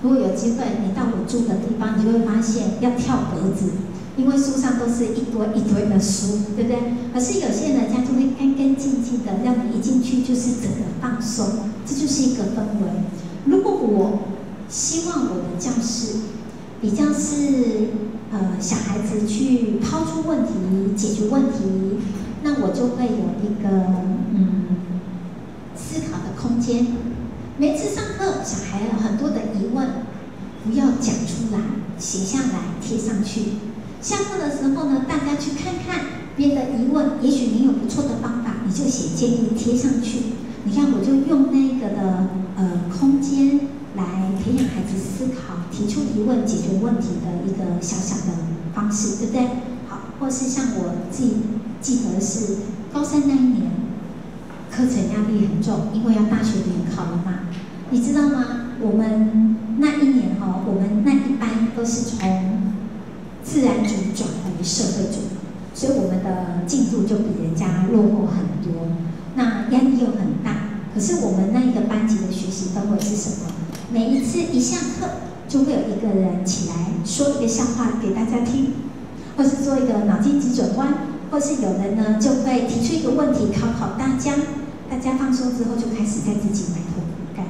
如果有机会你到我住的地方，你就会发现要跳格子。因为书上都是一堆一堆的书，对不对？可是有些人家就会干干净净的，让你一进去就是整个放松，这就是一个氛围。如果我希望我的教室比较是呃小孩子去抛出问题、解决问题，那我就会有一个嗯思考的空间。每次上课，小孩有很多的疑问，不要讲出来，写下来贴上去。下课的时候呢，大家去看看别的疑问，也许你有不错的方法，你就写建议贴上去。你看，我就用那个的呃空间来培养孩子思考、提出疑问、解决问题的一个小小的方式，对不对？好，或是像我自己记得是高三那一年，课程压力很重，因为要大学联考了嘛。你知道吗？我们那一年哈，我们那一班都是从自然组转为社会组，所以我们的进度就比人家落后很多，那压力又很大。可是我们那一个班级的学习氛围是什么？每一次一下课，就会有一个人起来说一个笑话给大家听，或是做一个脑筋急转弯，或是有人呢就会提出一个问题考考大家，大家放松之后就开始在自己埋头苦干。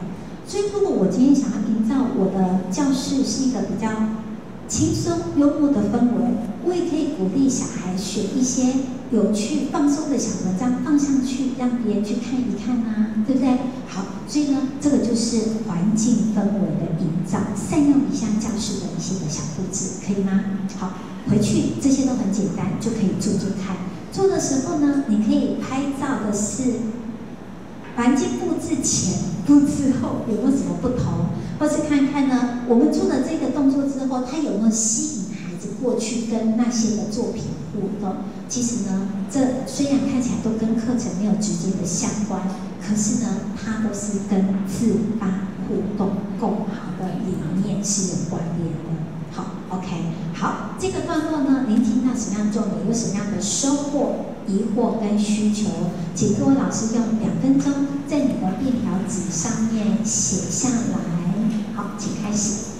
所以，如果我今天想要营造我的教室是一个比较轻松幽默的氛围，我也可以鼓励小孩选一些有趣放松的小文章放上去，让别人去看一看啊，对不对？好，所以呢，这个就是环境氛围的营造，善用一下教室的一些的小布置，可以吗？好，回去这些都很简单，就可以做做看。做的时候呢，你可以拍照的是环境布置前、布置后有没有什么不同，或是看看呢，我们做了这个动作之后，它有没有吸引孩子过去跟那些的作品互动？其实呢，这虽然看起来都跟课程没有直接的相关。可是呢，它都是跟自发互动、共好的理念是有关联的。好，OK，好，这个段落呢，您听到什么样重点？有什么样的收获、疑惑跟需求？请各位老师用两分钟在你的便条纸上面写下来。好，请开始。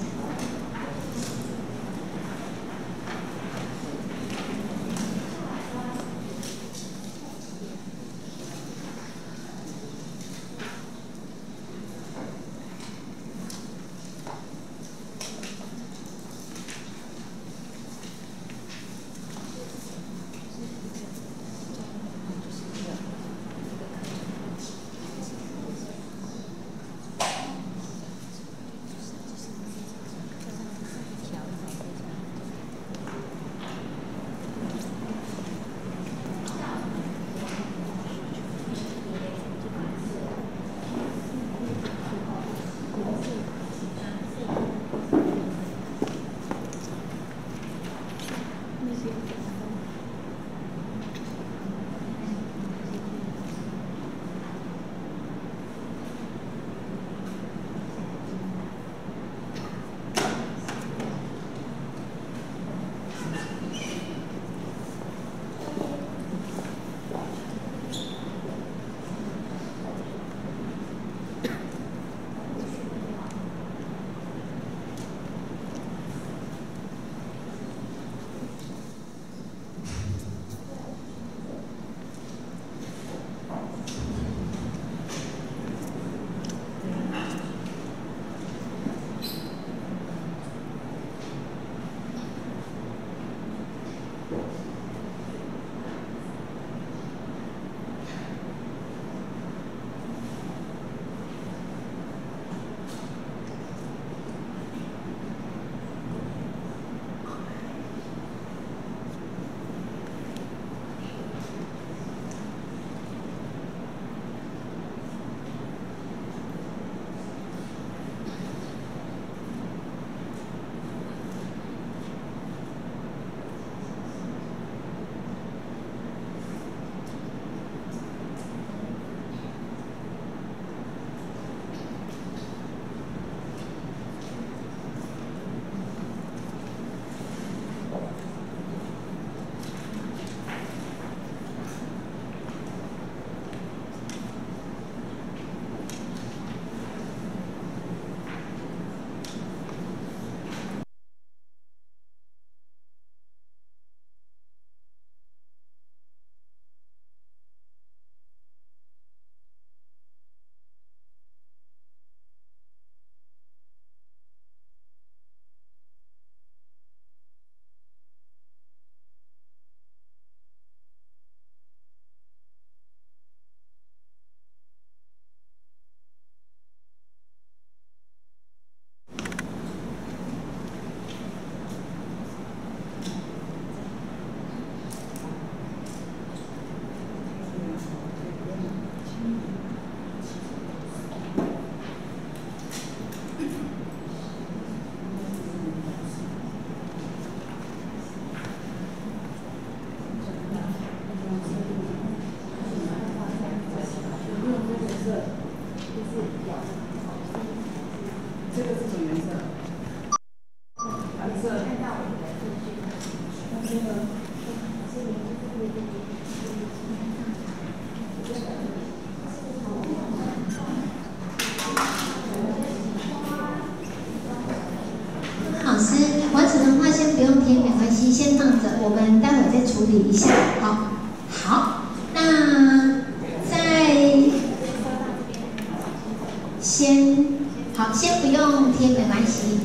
处理一下。好，好，那在先好，先不用贴没关系，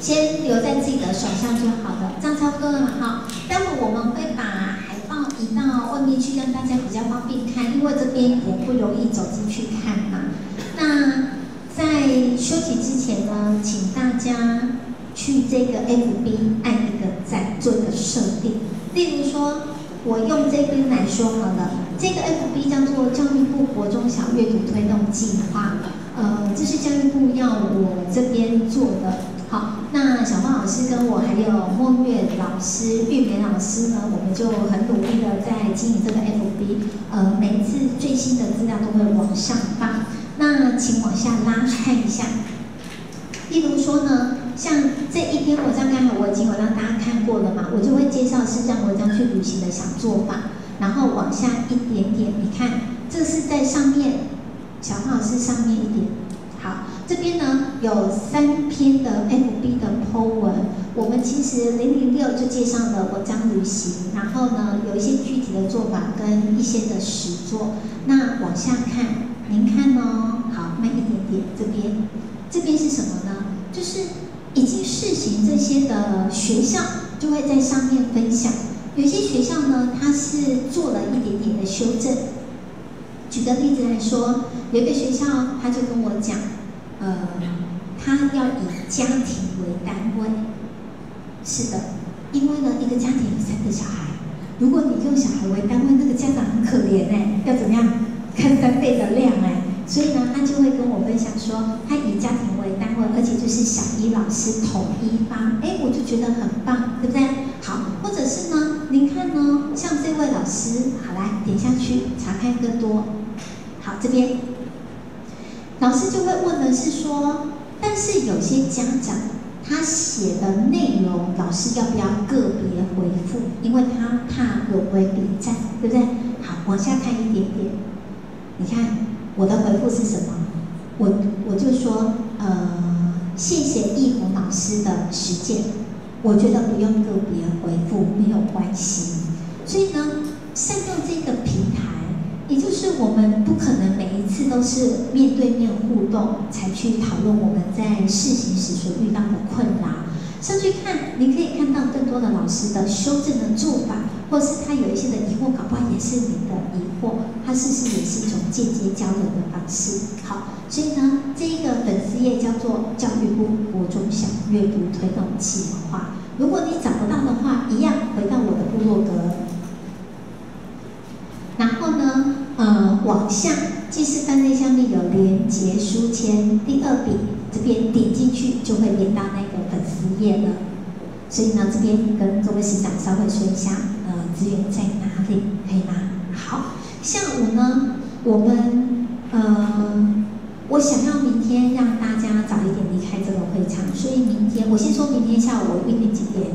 先留在自己的手上就好了，这样差不多了嘛？哈，待会我们会把海报移到外面去，让大家比较方便看，因为这边也不容易走进去看嘛。那在休息之前呢，请大家去这个 FB 按在，做一个设定。例如说，我用这边来说好了，这个 FB 叫做教育部国中小阅读推动计划，呃，这是教育部要我这边做的。好，那小花老师跟我还有墨月老师、玉梅老师呢，我们就很努力的在经营这个 FB，呃，每一次最新的资料都会往上发。那请往下拉看一下，例如说呢，像这一篇文章，刚好我已经有让大家看过了嘛，我就会介绍是这样文章去旅行的小做法，然后往下一点点，你看，这是在上面，小黄老师上面一点，好，这边呢有三篇的 FB 的 po 文，我们其实零零六就介绍了文章旅行，然后呢有一些具体的做法跟一些的实作，那往下看。您看哦，好，慢一点点，这边，这边是什么呢？就是已经试行这些的学校就会在上面分享。有些学校呢，它是做了一点点的修正。举个例子来说，有一个学校他就跟我讲，呃，他要以家庭为单位。是的，因为呢，一个家庭有三个小孩，如果你用小孩为单位，那个家长很可怜哎，要怎么样？看三倍的量哎，所以呢，他就会跟我分享说，他以家庭为单位，而且就是小一老师统一发，哎，我就觉得很棒，对不对？好，或者是呢，您看呢，像这位老师，好来点下去查看更多，好这边，老师就会问的是说，但是有些家长他写的内容，老师要不要个别回复？因为他怕有违比战，对不对？好，往下看一点点。你看我的回复是什么？我我就说，呃，谢谢易红老师的实践，我觉得不用个别回复没有关系。所以呢，善用这个平台，也就是我们不可能每一次都是面对面互动才去讨论我们在试行时所遇到的困难。上去看，你可以看到更多的老师的修正的做法，或是他有一些的疑惑，搞不好也是你的疑惑，他是不是也是一种间接交流的方式？好，所以呢，这一个粉丝页叫做教育部国中小阅读推动计划。如果你找不到的话，一样回到我的部落格，然后呢，呃，往下，记事单内下面有连接书签第二笔，这边点进去就会连到那个粉丝页了。所以呢，这边跟各位师长稍微说一下，呃，资源在哪里，可以吗？好，下午呢，我们呃，我想要明天让大家早一点离开这个会场，所以明天我先说明天下午我预定几点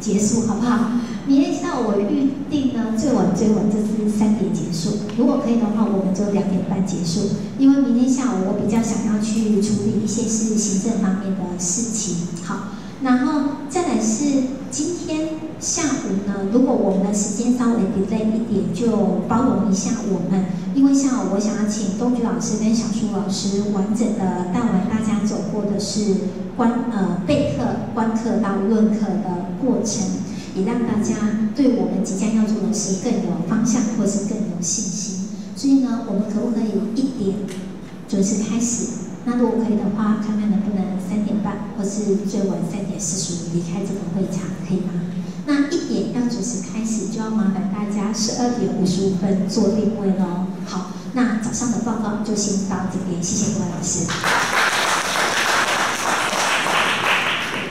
结束，好不好？明天下午我预定呢，最晚最晚就是三点结束。如果可以的话，我们就两点半结束。因为明天下午我比较想要去处理一些是行政方面的事情。好，然后再来是今天下午呢，如果我们的时间稍微 delay 一点，就包容一下我们。因为下午我想要请东菊老师跟小苏老师完整的带完大家走过的是观呃备课、观课到论课的过程。也让大家对我们即将要做的事更有方向，或是更有信心。所以呢，我们可不可以一点准时开始？那如果可以的话，看看能不能三点半，或是最晚三点四十五离开这个会场，可以吗？那一点要准时开始，就要麻烦大家十二点五十五分做定位喽。好，那早上的报告就先到这边，谢谢各位老师。